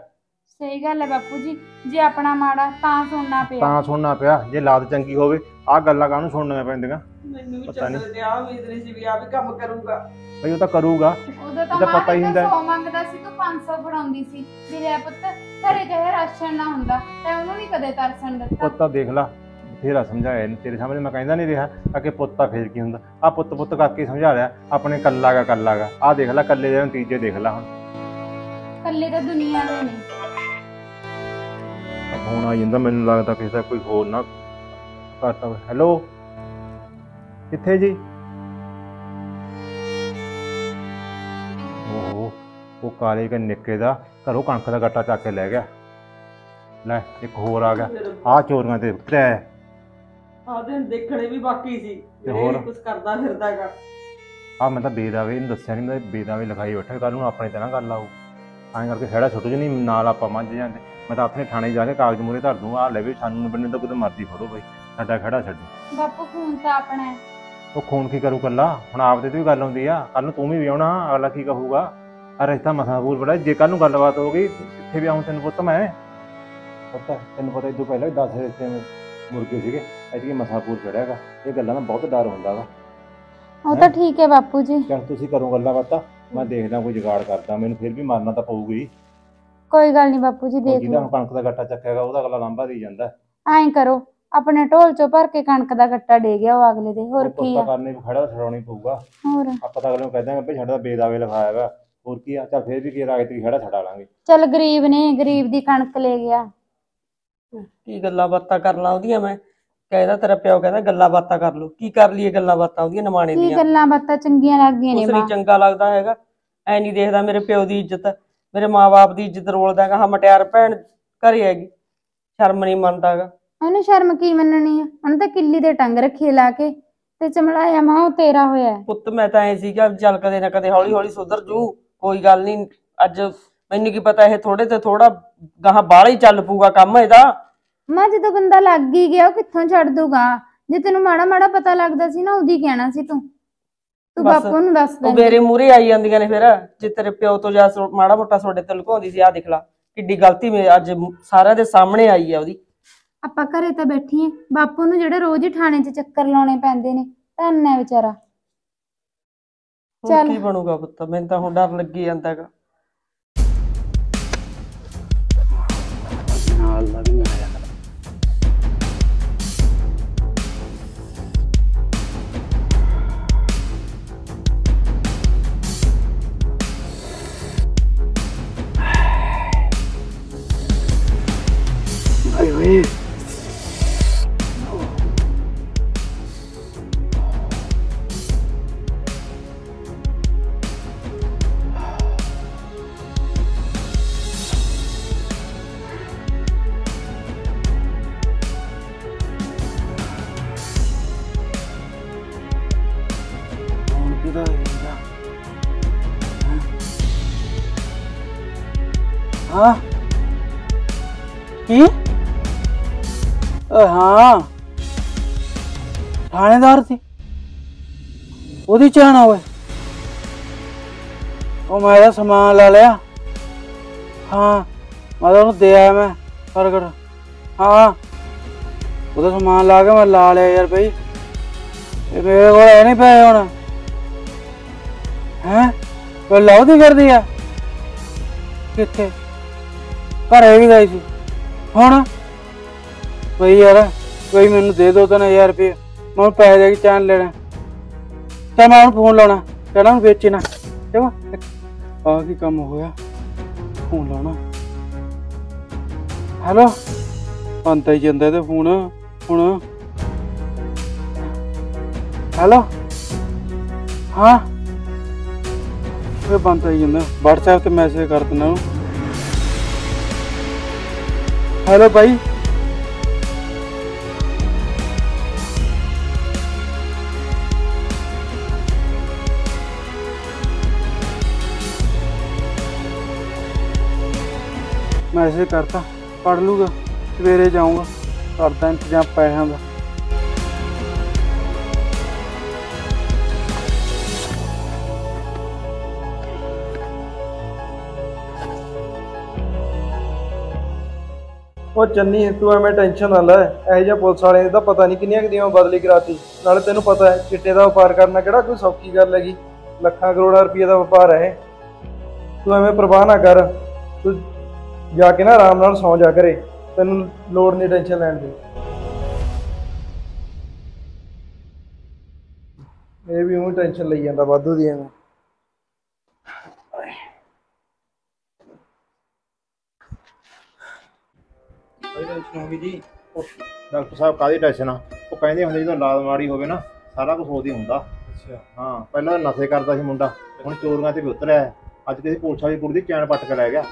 ਸਹੀ ਗੱਲ ਹੈ ਬਾਪੂ ਜੀ। ਜੇ ਆਪਣਾ ਮਾੜਾ ਤਾਂ ਸੁਣਨਾ ਪਿਆ। ਤਾਂ ਸੁਣਨਾ ਪਿਆ। ਜੇ ਲਾਤ ਚੰਗੀ ਹੋਵੇ ਆਹ ਗੱਲਾਂ ਕਾਹਨੂੰ ਸੁਣਨੀਆਂ ਪੈਂਦੀਆਂ? ਮੈਨੂੰ ਵੀ ਪਤਾ ਨੀ। ਚੱਲ ਰਿਹਾ ਉਮੀਦ ਨਹੀਂ ਸੀ ਵੀ ਆ ਵੀ ਕੰਮ ਕਰੂਗਾ। ਬਈ ਉਹ ਤਾਂ ਕਰੂਗਾ। ਉਦੋਂ ਤਾਂ ਮਾਂ ਪਤਾ ਹੀ ਹੁੰਦਾ ਹੈ। 100 ਮੰਗਦਾ ਸੀ ਤੂੰ 500 ਫੜਾਉਂਦੀ ਸੀ। ਵੀ ਲੈ ਪੁੱਤ ਘਰੇ ਚਾਹੇ ਰਾਸ਼ਨ ਨਾ ਹੁੰਦਾ ਤੇ ਉਹਨੂੰ ਨਹੀਂ ਕਦੇ ਤਰਸਣ ਦਿੱਤਾ। ਪੁੱਤ ਤਾਂ ਦੇਖ ਲਾ ਬਥੇਰਾ ਸਮਝਾਇਆ ਇਹਨੂੰ ਤੇਰੇ ਸਾਹਮਣੇ ਮੈਂ ਕਹਿੰਦਾ ਨਹੀਂ ਰਿਹਾ ਆ ਕਿ ਪੁੱਤ ਤਾਂ ਫੇਰ ਕੀ ਹੁੰਦਾ। ਆ ਪੁੱਤ ਪੁੱਤ ਕਰਕੇ ਸਮਝਾ ਲਿਆ ਆਪਣੇ ਕੱਲਾ ਗਾ ਕੱਲਾ ਗਾ। ਆ ਦੇਖ ਲੈ ਕੱਲੇ ਦੇ ਨਤੀਜੇ ਦੇਖ ਲੈ ਹੁਣ। ਕੱਲੇ ਤਾਂ ਦੁਨੀਆ ਦੇ ਨਹੀਂ ਫੋਨ ਆ ਜਾਂਦਾ ਮੈਨੂੰ ਲੱਗਦਾ ਕਿਸੇ ਦਾ ਕੋਈ ਹੋਰ ਨਾ ਕਰਤਾ ਹੈਲੋ? ਕਿੱਥੇ ਜੀ? ਓਹੋ ਉਹ ਕਾਲੇ ਕੇ ਨਿੱਕੇ ਦਾ ਘਰੋਂ ਕਣਕ ਦਾ ਗੱਟਾ ਚੱਕ ਕੇ ਲੈ ਗਿਆ। ਲੈ ਇੱਕ ਹੋਰ ਆ ਗਿਆ। ਆ ਚੋਰੀਆਂ ਤੇ ਉਤਰਿਆ। ਆ ਦਿਨ ਦੇਖਣੇ ਵੀ ਬਾਕੀ ਸੀ ਤੇ ਹੋਰ? ਕੁਝ ਕਰਦਾ ਫਿਰਦਾਗਾ ਆ ਮੈਂ ਤਾਂ ਬੇਦਾਵੇ ਇਹਨੂੰ ਦੱਸਿਆ ਨਹੀਂ ਮੈਂ ਬੇਦਾਵੇ ਲਿਖਾਈ ਬੈਠਾ ਕੱਲ ਨੂੰ ਆਪਣੇ ਤੇ ਨਾ ਗੱਲ ਆਊ। ਐਂ ਕਰਕੇ ਖੜਾ ਛੁੱਟ ਜੀ ਨਹੀਂ ਨਾਲ ਆਪਾਂ ਮੰਝ ਜਾਂਦੇ। ਮੈਂ ਤਾਂ ਆਪਣੇ ਥਾਣੇ ਜਾ ਕੇ ਕਾਗਜ਼ ਮੂਰੇ ਧਰ ਦੂੰ ਆ ਲੈ ਵੀ ਸਾਨੂੰ ਬੰਨੇ ਤਾਂ ਕਿਤੇ ਮਰਜ਼ੀ ਫੜੋ ਬਈ ਸਾਡਾ ਖੜਾ ਛੱਡੋ ਬਾਪੂ ਖੂਨ ਤਾਂ ਆਪਣਾ ਹੈ। ਉਹ ਖੂਨ ਕੀ ਕਰੂ ਕੱਲਾ? ਹੁਣ ਆਪਦੇ ਤੇ ਵੀ ਗੱਲ ਹੁੰਦੀ ਆ ਕੱਲ ਨੂੰ ਤੂੰ ਵੀ ਵਿਆਹਣਾ ਅਗਲਾ ਕੀ ਕਹੂਗਾ? ਆ ਰਿਸ਼ਤਾ ਮਸਾਬੂਰ ਬੜਾ ਜੇ ਕੱਲ ਨੂੰ ਗੱਲਬਾਤ ਹੋ ਗਈ ਕਿੱਥੇ ਵੀ ਆਉਂ ਤੈਨੂੰ ਪੁੱਤ ਮੈਂ? ਪੁੱਤ ਤੈਨੂੰ ਪਤਾ ਇਦੋਂ ਪਹਿਲਾਂ ਵੀ 10 ਰਿਸ਼ਤੇ ਮੁਰਗੇ ਸੀਗੇ ਐਤਕੀ ਮਸਾਬੂਰ ਚੜਿਆਗਾ ਇਹ ਗੱਲਾਂ ਦਾ ਬਹੁਤ ਡਰ ਹੁੰਦਾ ਵਾ। ਉਹ ਤਾਂ ਠੀਕ ਹੈ ਬਾਪੂ ਜੀ। ਚੱਲ ਤੁਸੀਂ ਕਰੋ ਗੱਲਾਂ ਬਾਤਾਂ ਮੈਂ ਦੇਖਦਾ ਕੋਈ ਜੁਗਾੜ ਕਰਦਾ ਮੈਨੂੰ ਫਿਰ ਵੀ ਮਾਰਨਾ ਤਾਂ ਪਊਗਾ ਹੀ। ਕੋਈ ਗੱਲ ਨਹੀਂ ਬਾਪੂ ਜੀ ਦੇਖ ਜਿਹਦਾ ਲਓ। ਹੁਣ ਕਣਕ ਦਾ ਗੱਟਾ ਚੱਕਿਆਗਾ ਉਹਦਾ ਅਗਲਾ ਲਾਂਭਾ ਦੇ ਜਾਂਦਾ। ਐਂ ਕਰੋ ਆਪਣੇ ਢੋਲ ਚੋਂ ਭਰ ਕੇ ਕਣਕ ਦਾ ਗੱਟਾ ਡੇ ਗਿਆ ਉਹ ਅਗਲੇ ਦੇ ਹੋਰ ਕੀ ਆ? ਕਰਨੇ ਵੀ ਖੜਾ ਛਡਾਉਣੀ ਪਊਗਾ। ਹੋਰ? ਆਪਾਂ ਤਾਂ ਅਗਲੇ ਨੂੰ ਕਹਿ ਦਾਂਗੇ ਭਈ ਸਾਡਾ ਤਾਂ ਬੇਦਾਵੇ ਲਿਖਾਇਆ ਵਾ ਹੋਰ ਕੀ ਆ? ਚੱਲ ਫਿਰ ਵੀ ਕੀ ਰਾਗਤ ਕੀ ਖੜਾ ਛਡਾ ਲਾਂਗੇ। ਚੱਲ ਗਰੀਬ ਨੇ ਗਰੀਬ ਦੀ ਕਣਕ ਲੈ ਗਿਆ। ਕੀ ਗੱਲਾਂ ਬਾਤਾਂ ਕਰ ਲਾਂ ਉਹਦੀਆਂ ਮੈਂ? ਕਹਿੰਦਾ ਤੇਰਾ ਪਿਓ ਕਹਿੰਦਾ ਗੱਲਾਂ ਬਾਤਾਂ ਕਰ ਲੋ ਕੀ ਕਰ ਲਈਏ ਗੱਲਾਂ ਬਾਤਾਂ ਉਹਦੀਆਂ ਨਮਾਣੇ ਕੀ ਦੀਆਂ? ਗੱਲਾਂ ਬਾਤਾਂ ਚੰਗੀਆਂ ਲੱਗਦੀਆਂ ਨੇ ਮਾਂ। ਨਹੀਂ ਚੰਗਾ ਲੱਗਦਾ ਹੈਗਾ। ਐ ਨਹੀਂ ਦੇਖਦਾ ਮੇਰੇ ਪਿਓ ਦੀ ਇੱਜ਼ਤ। ਮੇਰੇ ਮਾਪੇ ਦੀ ਇੱਜ਼ਤ ਰੋਲਦਾ ਹੈਗਾ। ਹਾਂ ਮਟਿਆਰ ਭੈਣ ਘਰੇ ਹੈਗੀ। ਸ਼ਰਮ ਨਹੀਂ ਮੰਨਦਾਗਾ ਉਹਨੂੰ ਸ਼ਰਮ ਕੀ ਮੰਨਣੀ ਆ? ਉਹਨੇ ਤਾਂ ਕਿੱਲੀ ਦੇ ਟੰਗ ਰੱਖੀ ਲਾ ਕੇ ਤੇ ਚਮਲਾਇਆ ਮਾਂ ਉਹ ਤੇਰਾ ਹੋਇਆ ਹੈ। ਪੁੱਤ ਮੈਂ ਤਾਂ ਐ ਸੀਗਾ ਵੀ ਚੱਲ ਕਦੇ ਨਾ ਕਦੇ ਹੌਲੀ ਹੌਲੀ ਸੁਧਰ ਜੂ। ਕੋਈ ਗੱਲ ਨਹੀਂ ਅੱਜ ਮੈਨੂੰ ਕੀ ਪਤਾ ਇਹ ਥੋੜੇ ਤੇ ਥੋੜਾ ਗਾਹਾਂ ਬਾਹਲਾ ਹੀ ਚੱਲ ਪੂਗਾ ਕੰਮ ਇਹਦਾ। ਮਾਂ ਜਦੋਂ ਬੰਦਾ ਲੱਗ ਹੀ ਗਿਆ ਉਹ ਕਿੱਥੋਂ ਛੱਡ ਦੂਗਾ ਜੇ ਤੈਨੂੰ ਮਾੜਾ ਮਾੜਾ ਪਤਾ ਲੱਗਦਾ ਸੀ ਨਾ ਉਹਦੀ ਕਹਿਣਾ ਸੀ ਤੂੰ। ਤੂੰ ਬਸ, ਬਾਪੂ ਨੂੰ ਦੱਸ ਉਹ ਦੇ। ਮੇਰੇ ਮੂਹਰੇ ਆਈ ਜਾਂਦੀਆਂ ਨੇ ਫਿਰ। ਜੇ ਤੇਰੇ ਪਿਓ ਤੋਂ ਜਾਂ ਸੋ- ਮਾੜਾ ਮੋਟਾ ਤੁਹਾਡੇ ਤੇ ਲੁਕਾਉਂਦੀ ਸੀ ਆ ਦੇਖ ਲਾ ਕਿੱਡੀ ਗਲਤੀ ਮੇ ਅੱਜ ਮ- ਸਾਰਿਆਂ ਦੇ ਸਾਹਮਣੇ ਆਈ ਆ ਉਹਦੀ। ਆਪਾਂ ਘਰੇ ਤਾਂ ਬੈਠੀਏ। ਬਾਪੂ ਨੂੰ ਜਿਹੜੇ ਰੋਜ਼ ਹੀ ਥਾਣੇ 'ਚ ਚੱਕਰ ਲਾਉਣੇ ਪੈਂਦੇ ਨੇ ਧੰਨ ਹੈ ਵਿਚਾਰਾ। ਹੁਣ ਚੱਲ। ਕੀ ਬਣੂਗਾ ਪੁੱਤ? ਮੈਨੂੰ ਤਾਂ ਹੁਣ ਡਰ ਲੱਗੀ ਜਾਂਦਾ ਹਾਂ। ਕੀ? ਓਏ ਹਾਂ। ਥਾਣੇਦਾਰ ਸੀ। ਉਹਦੀ ਚਾਹਨਾ ਓਏ। ਉਹ ਮੈਂ ਇਹਦਾ ਸਮਾਨ ਲੈ ਲਿਆ। ਹਾਂ, ਮੈਂ ਉਹਨੂੰ ਦੇ ਆਇਆ ਮੈਂ ਪ੍ਰਗਟ। ਹਾਂ। ਉਹਦਾ ਸਮਾਨ ਲਾ ਕੇ ਮੈਂ ਲਾ ਲਿਆ ਯਾਰ ਬਈ। ਤੇ ਮੇਰੇ ਕੋਲ ਇਹ ਨਹੀਂ ਪਏ ਹੁਣ। ਹੈ? ਕੋਈ ਲਾਉਦੀ ਕਰਦੀ ਆ? ਕਿੱਥੇ? ਘਰੇ ਵੀ ਗਈ ਸੀ। ਹੁਣ? ਬਈ ਯਾਰ, ਕੋਈ ਮੈਨੂੰ ਦੇ ਦੋ ਤਾਂ 1000 ਰੁਪਏ। ਮੈਂ ਪੈਸੇ ਦੇ ਕੇ ਚਾਨ ਲੈਣਾ। ਤਾਂ ਮੈਂ ਉਹਨੂੰ ਫੋਨ ਲਾਉਣਾ। ਕਹਿੰਦਾ ਉਹਨੂੰ ਵੇਚੇ ਨਾ। ਚਲੋ ਆ? ਕੀ ਕੰਮ ਹੋਇਆ? ਫੋਨ ਲਾਉਣਾ। ਹੈਲੋ? ਬੰਦ ਹੀ ਜਾਂਦਾ ਤੇ ਫੋਨ। ਹੁਣ? ਹੈਲੋ? ਹਾਂ? ਇਹ ਬੰਦ ਹੀ ਜਾਂਦਾ। WhatsApp ਤੇ ਮੈਸੇਜ ਕਰ ਦਿੰਦਾ ਉਹਨੂੰ। ਹੈਲੋ ਭਾਈ ਮੈਸੇਜ ਕਰਤਾ ਪੜ ਲੂਗਾ ਸਵੇਰੇ ਜਾਊਂਗਾ ਕਰਦਾ ਇੰਤਜ਼ਾਮ ਪੈਸਿਆਂ ਦਾ ਉਹ ਚੰਨੀ, ਤੂੰ ਐਵੇਂ ਟੈਨਸ਼ਨ ਨਾ ਲੈ। ਇਹ ਜਿਹਾ ਪੁਲਿਸ ਵਾਲਿਆਂ ਦੀ ਤਾਂ ਪਤਾ ਨਹੀਂ ਕਿੰਨੀਆਂ ਕਿਦੀਆਂ ਬਦਲੀ ਕਰਾਤੀ। ਨਾਲੇ ਤੈਨੂੰ ਪਤਾ ਹੈ, ਚਿੱਟੇ ਦਾ ਵਪਾਰ ਕਰਨਾ ਕਿਹੜਾ ਕੋਈ ਸੌਖੀ ਗੱਲ ਹੈਗੀ। ਲੱਖਾਂ ਕਰੋੜਾਂ ਰੁਪਏ ਦਾ ਵਪਾਰ ਹੈ ਇਹ। ਤੂੰ ਐਵੇਂ ਪ੍ਰਵਾਹ ਨਾ ਕਰ। ਤੂੰ ਜਾ ਕੇ ਨਾ ਆਰਾਮ ਨਾਲ ਸੌਂ ਜਾ ਕਰੇ। ਤੈਨੂੰ ਲੋੜ ਨਹੀਂ ਟੈਨਸ਼ਨ ਲੈਣ ਦੀ। ਇਹ ਵੀ ਉਹ ਟੈਨਸ਼ਨ ਲਈ ਜਾਂਦਾ ਵਾਧੂ ਦੀ ਐਵੇਂ ਡਾਕਟਰ ਸਾਹਿਬ ਕਾਹਦੀ ਟੈਨਸ਼ਨ ਆ? ਉਹ ਕਹਿੰਦੇ ਹੁੰਦੇ ਜਦੋਂ ਲਾਲ ਮਾੜੀ ਹੋਵੇ ਨਾ ਸਾਰਾ ਕੁਝ ਉਹਦੀ ਹੁੰਦਾ। ਅੱਛਾ। ਹਾਂ ਪਹਿਲਾਂ ਨਸ਼ੇ ਕਰਦਾ ਸੀ ਮੁੰਡਾ। ਹੁਣ ਚੋਰੀਆਂ ਤੇ ਵੀ ਉਤਰਿਆ। ਅੱਜ ਕਿਸੇ ਪੁਲਿਸ ਵਾਲੀ ਕੁੜੀ ਦੀ ਚੈਨ ਪੱਟ ਕੇ ਲੈ ਗਿਆ।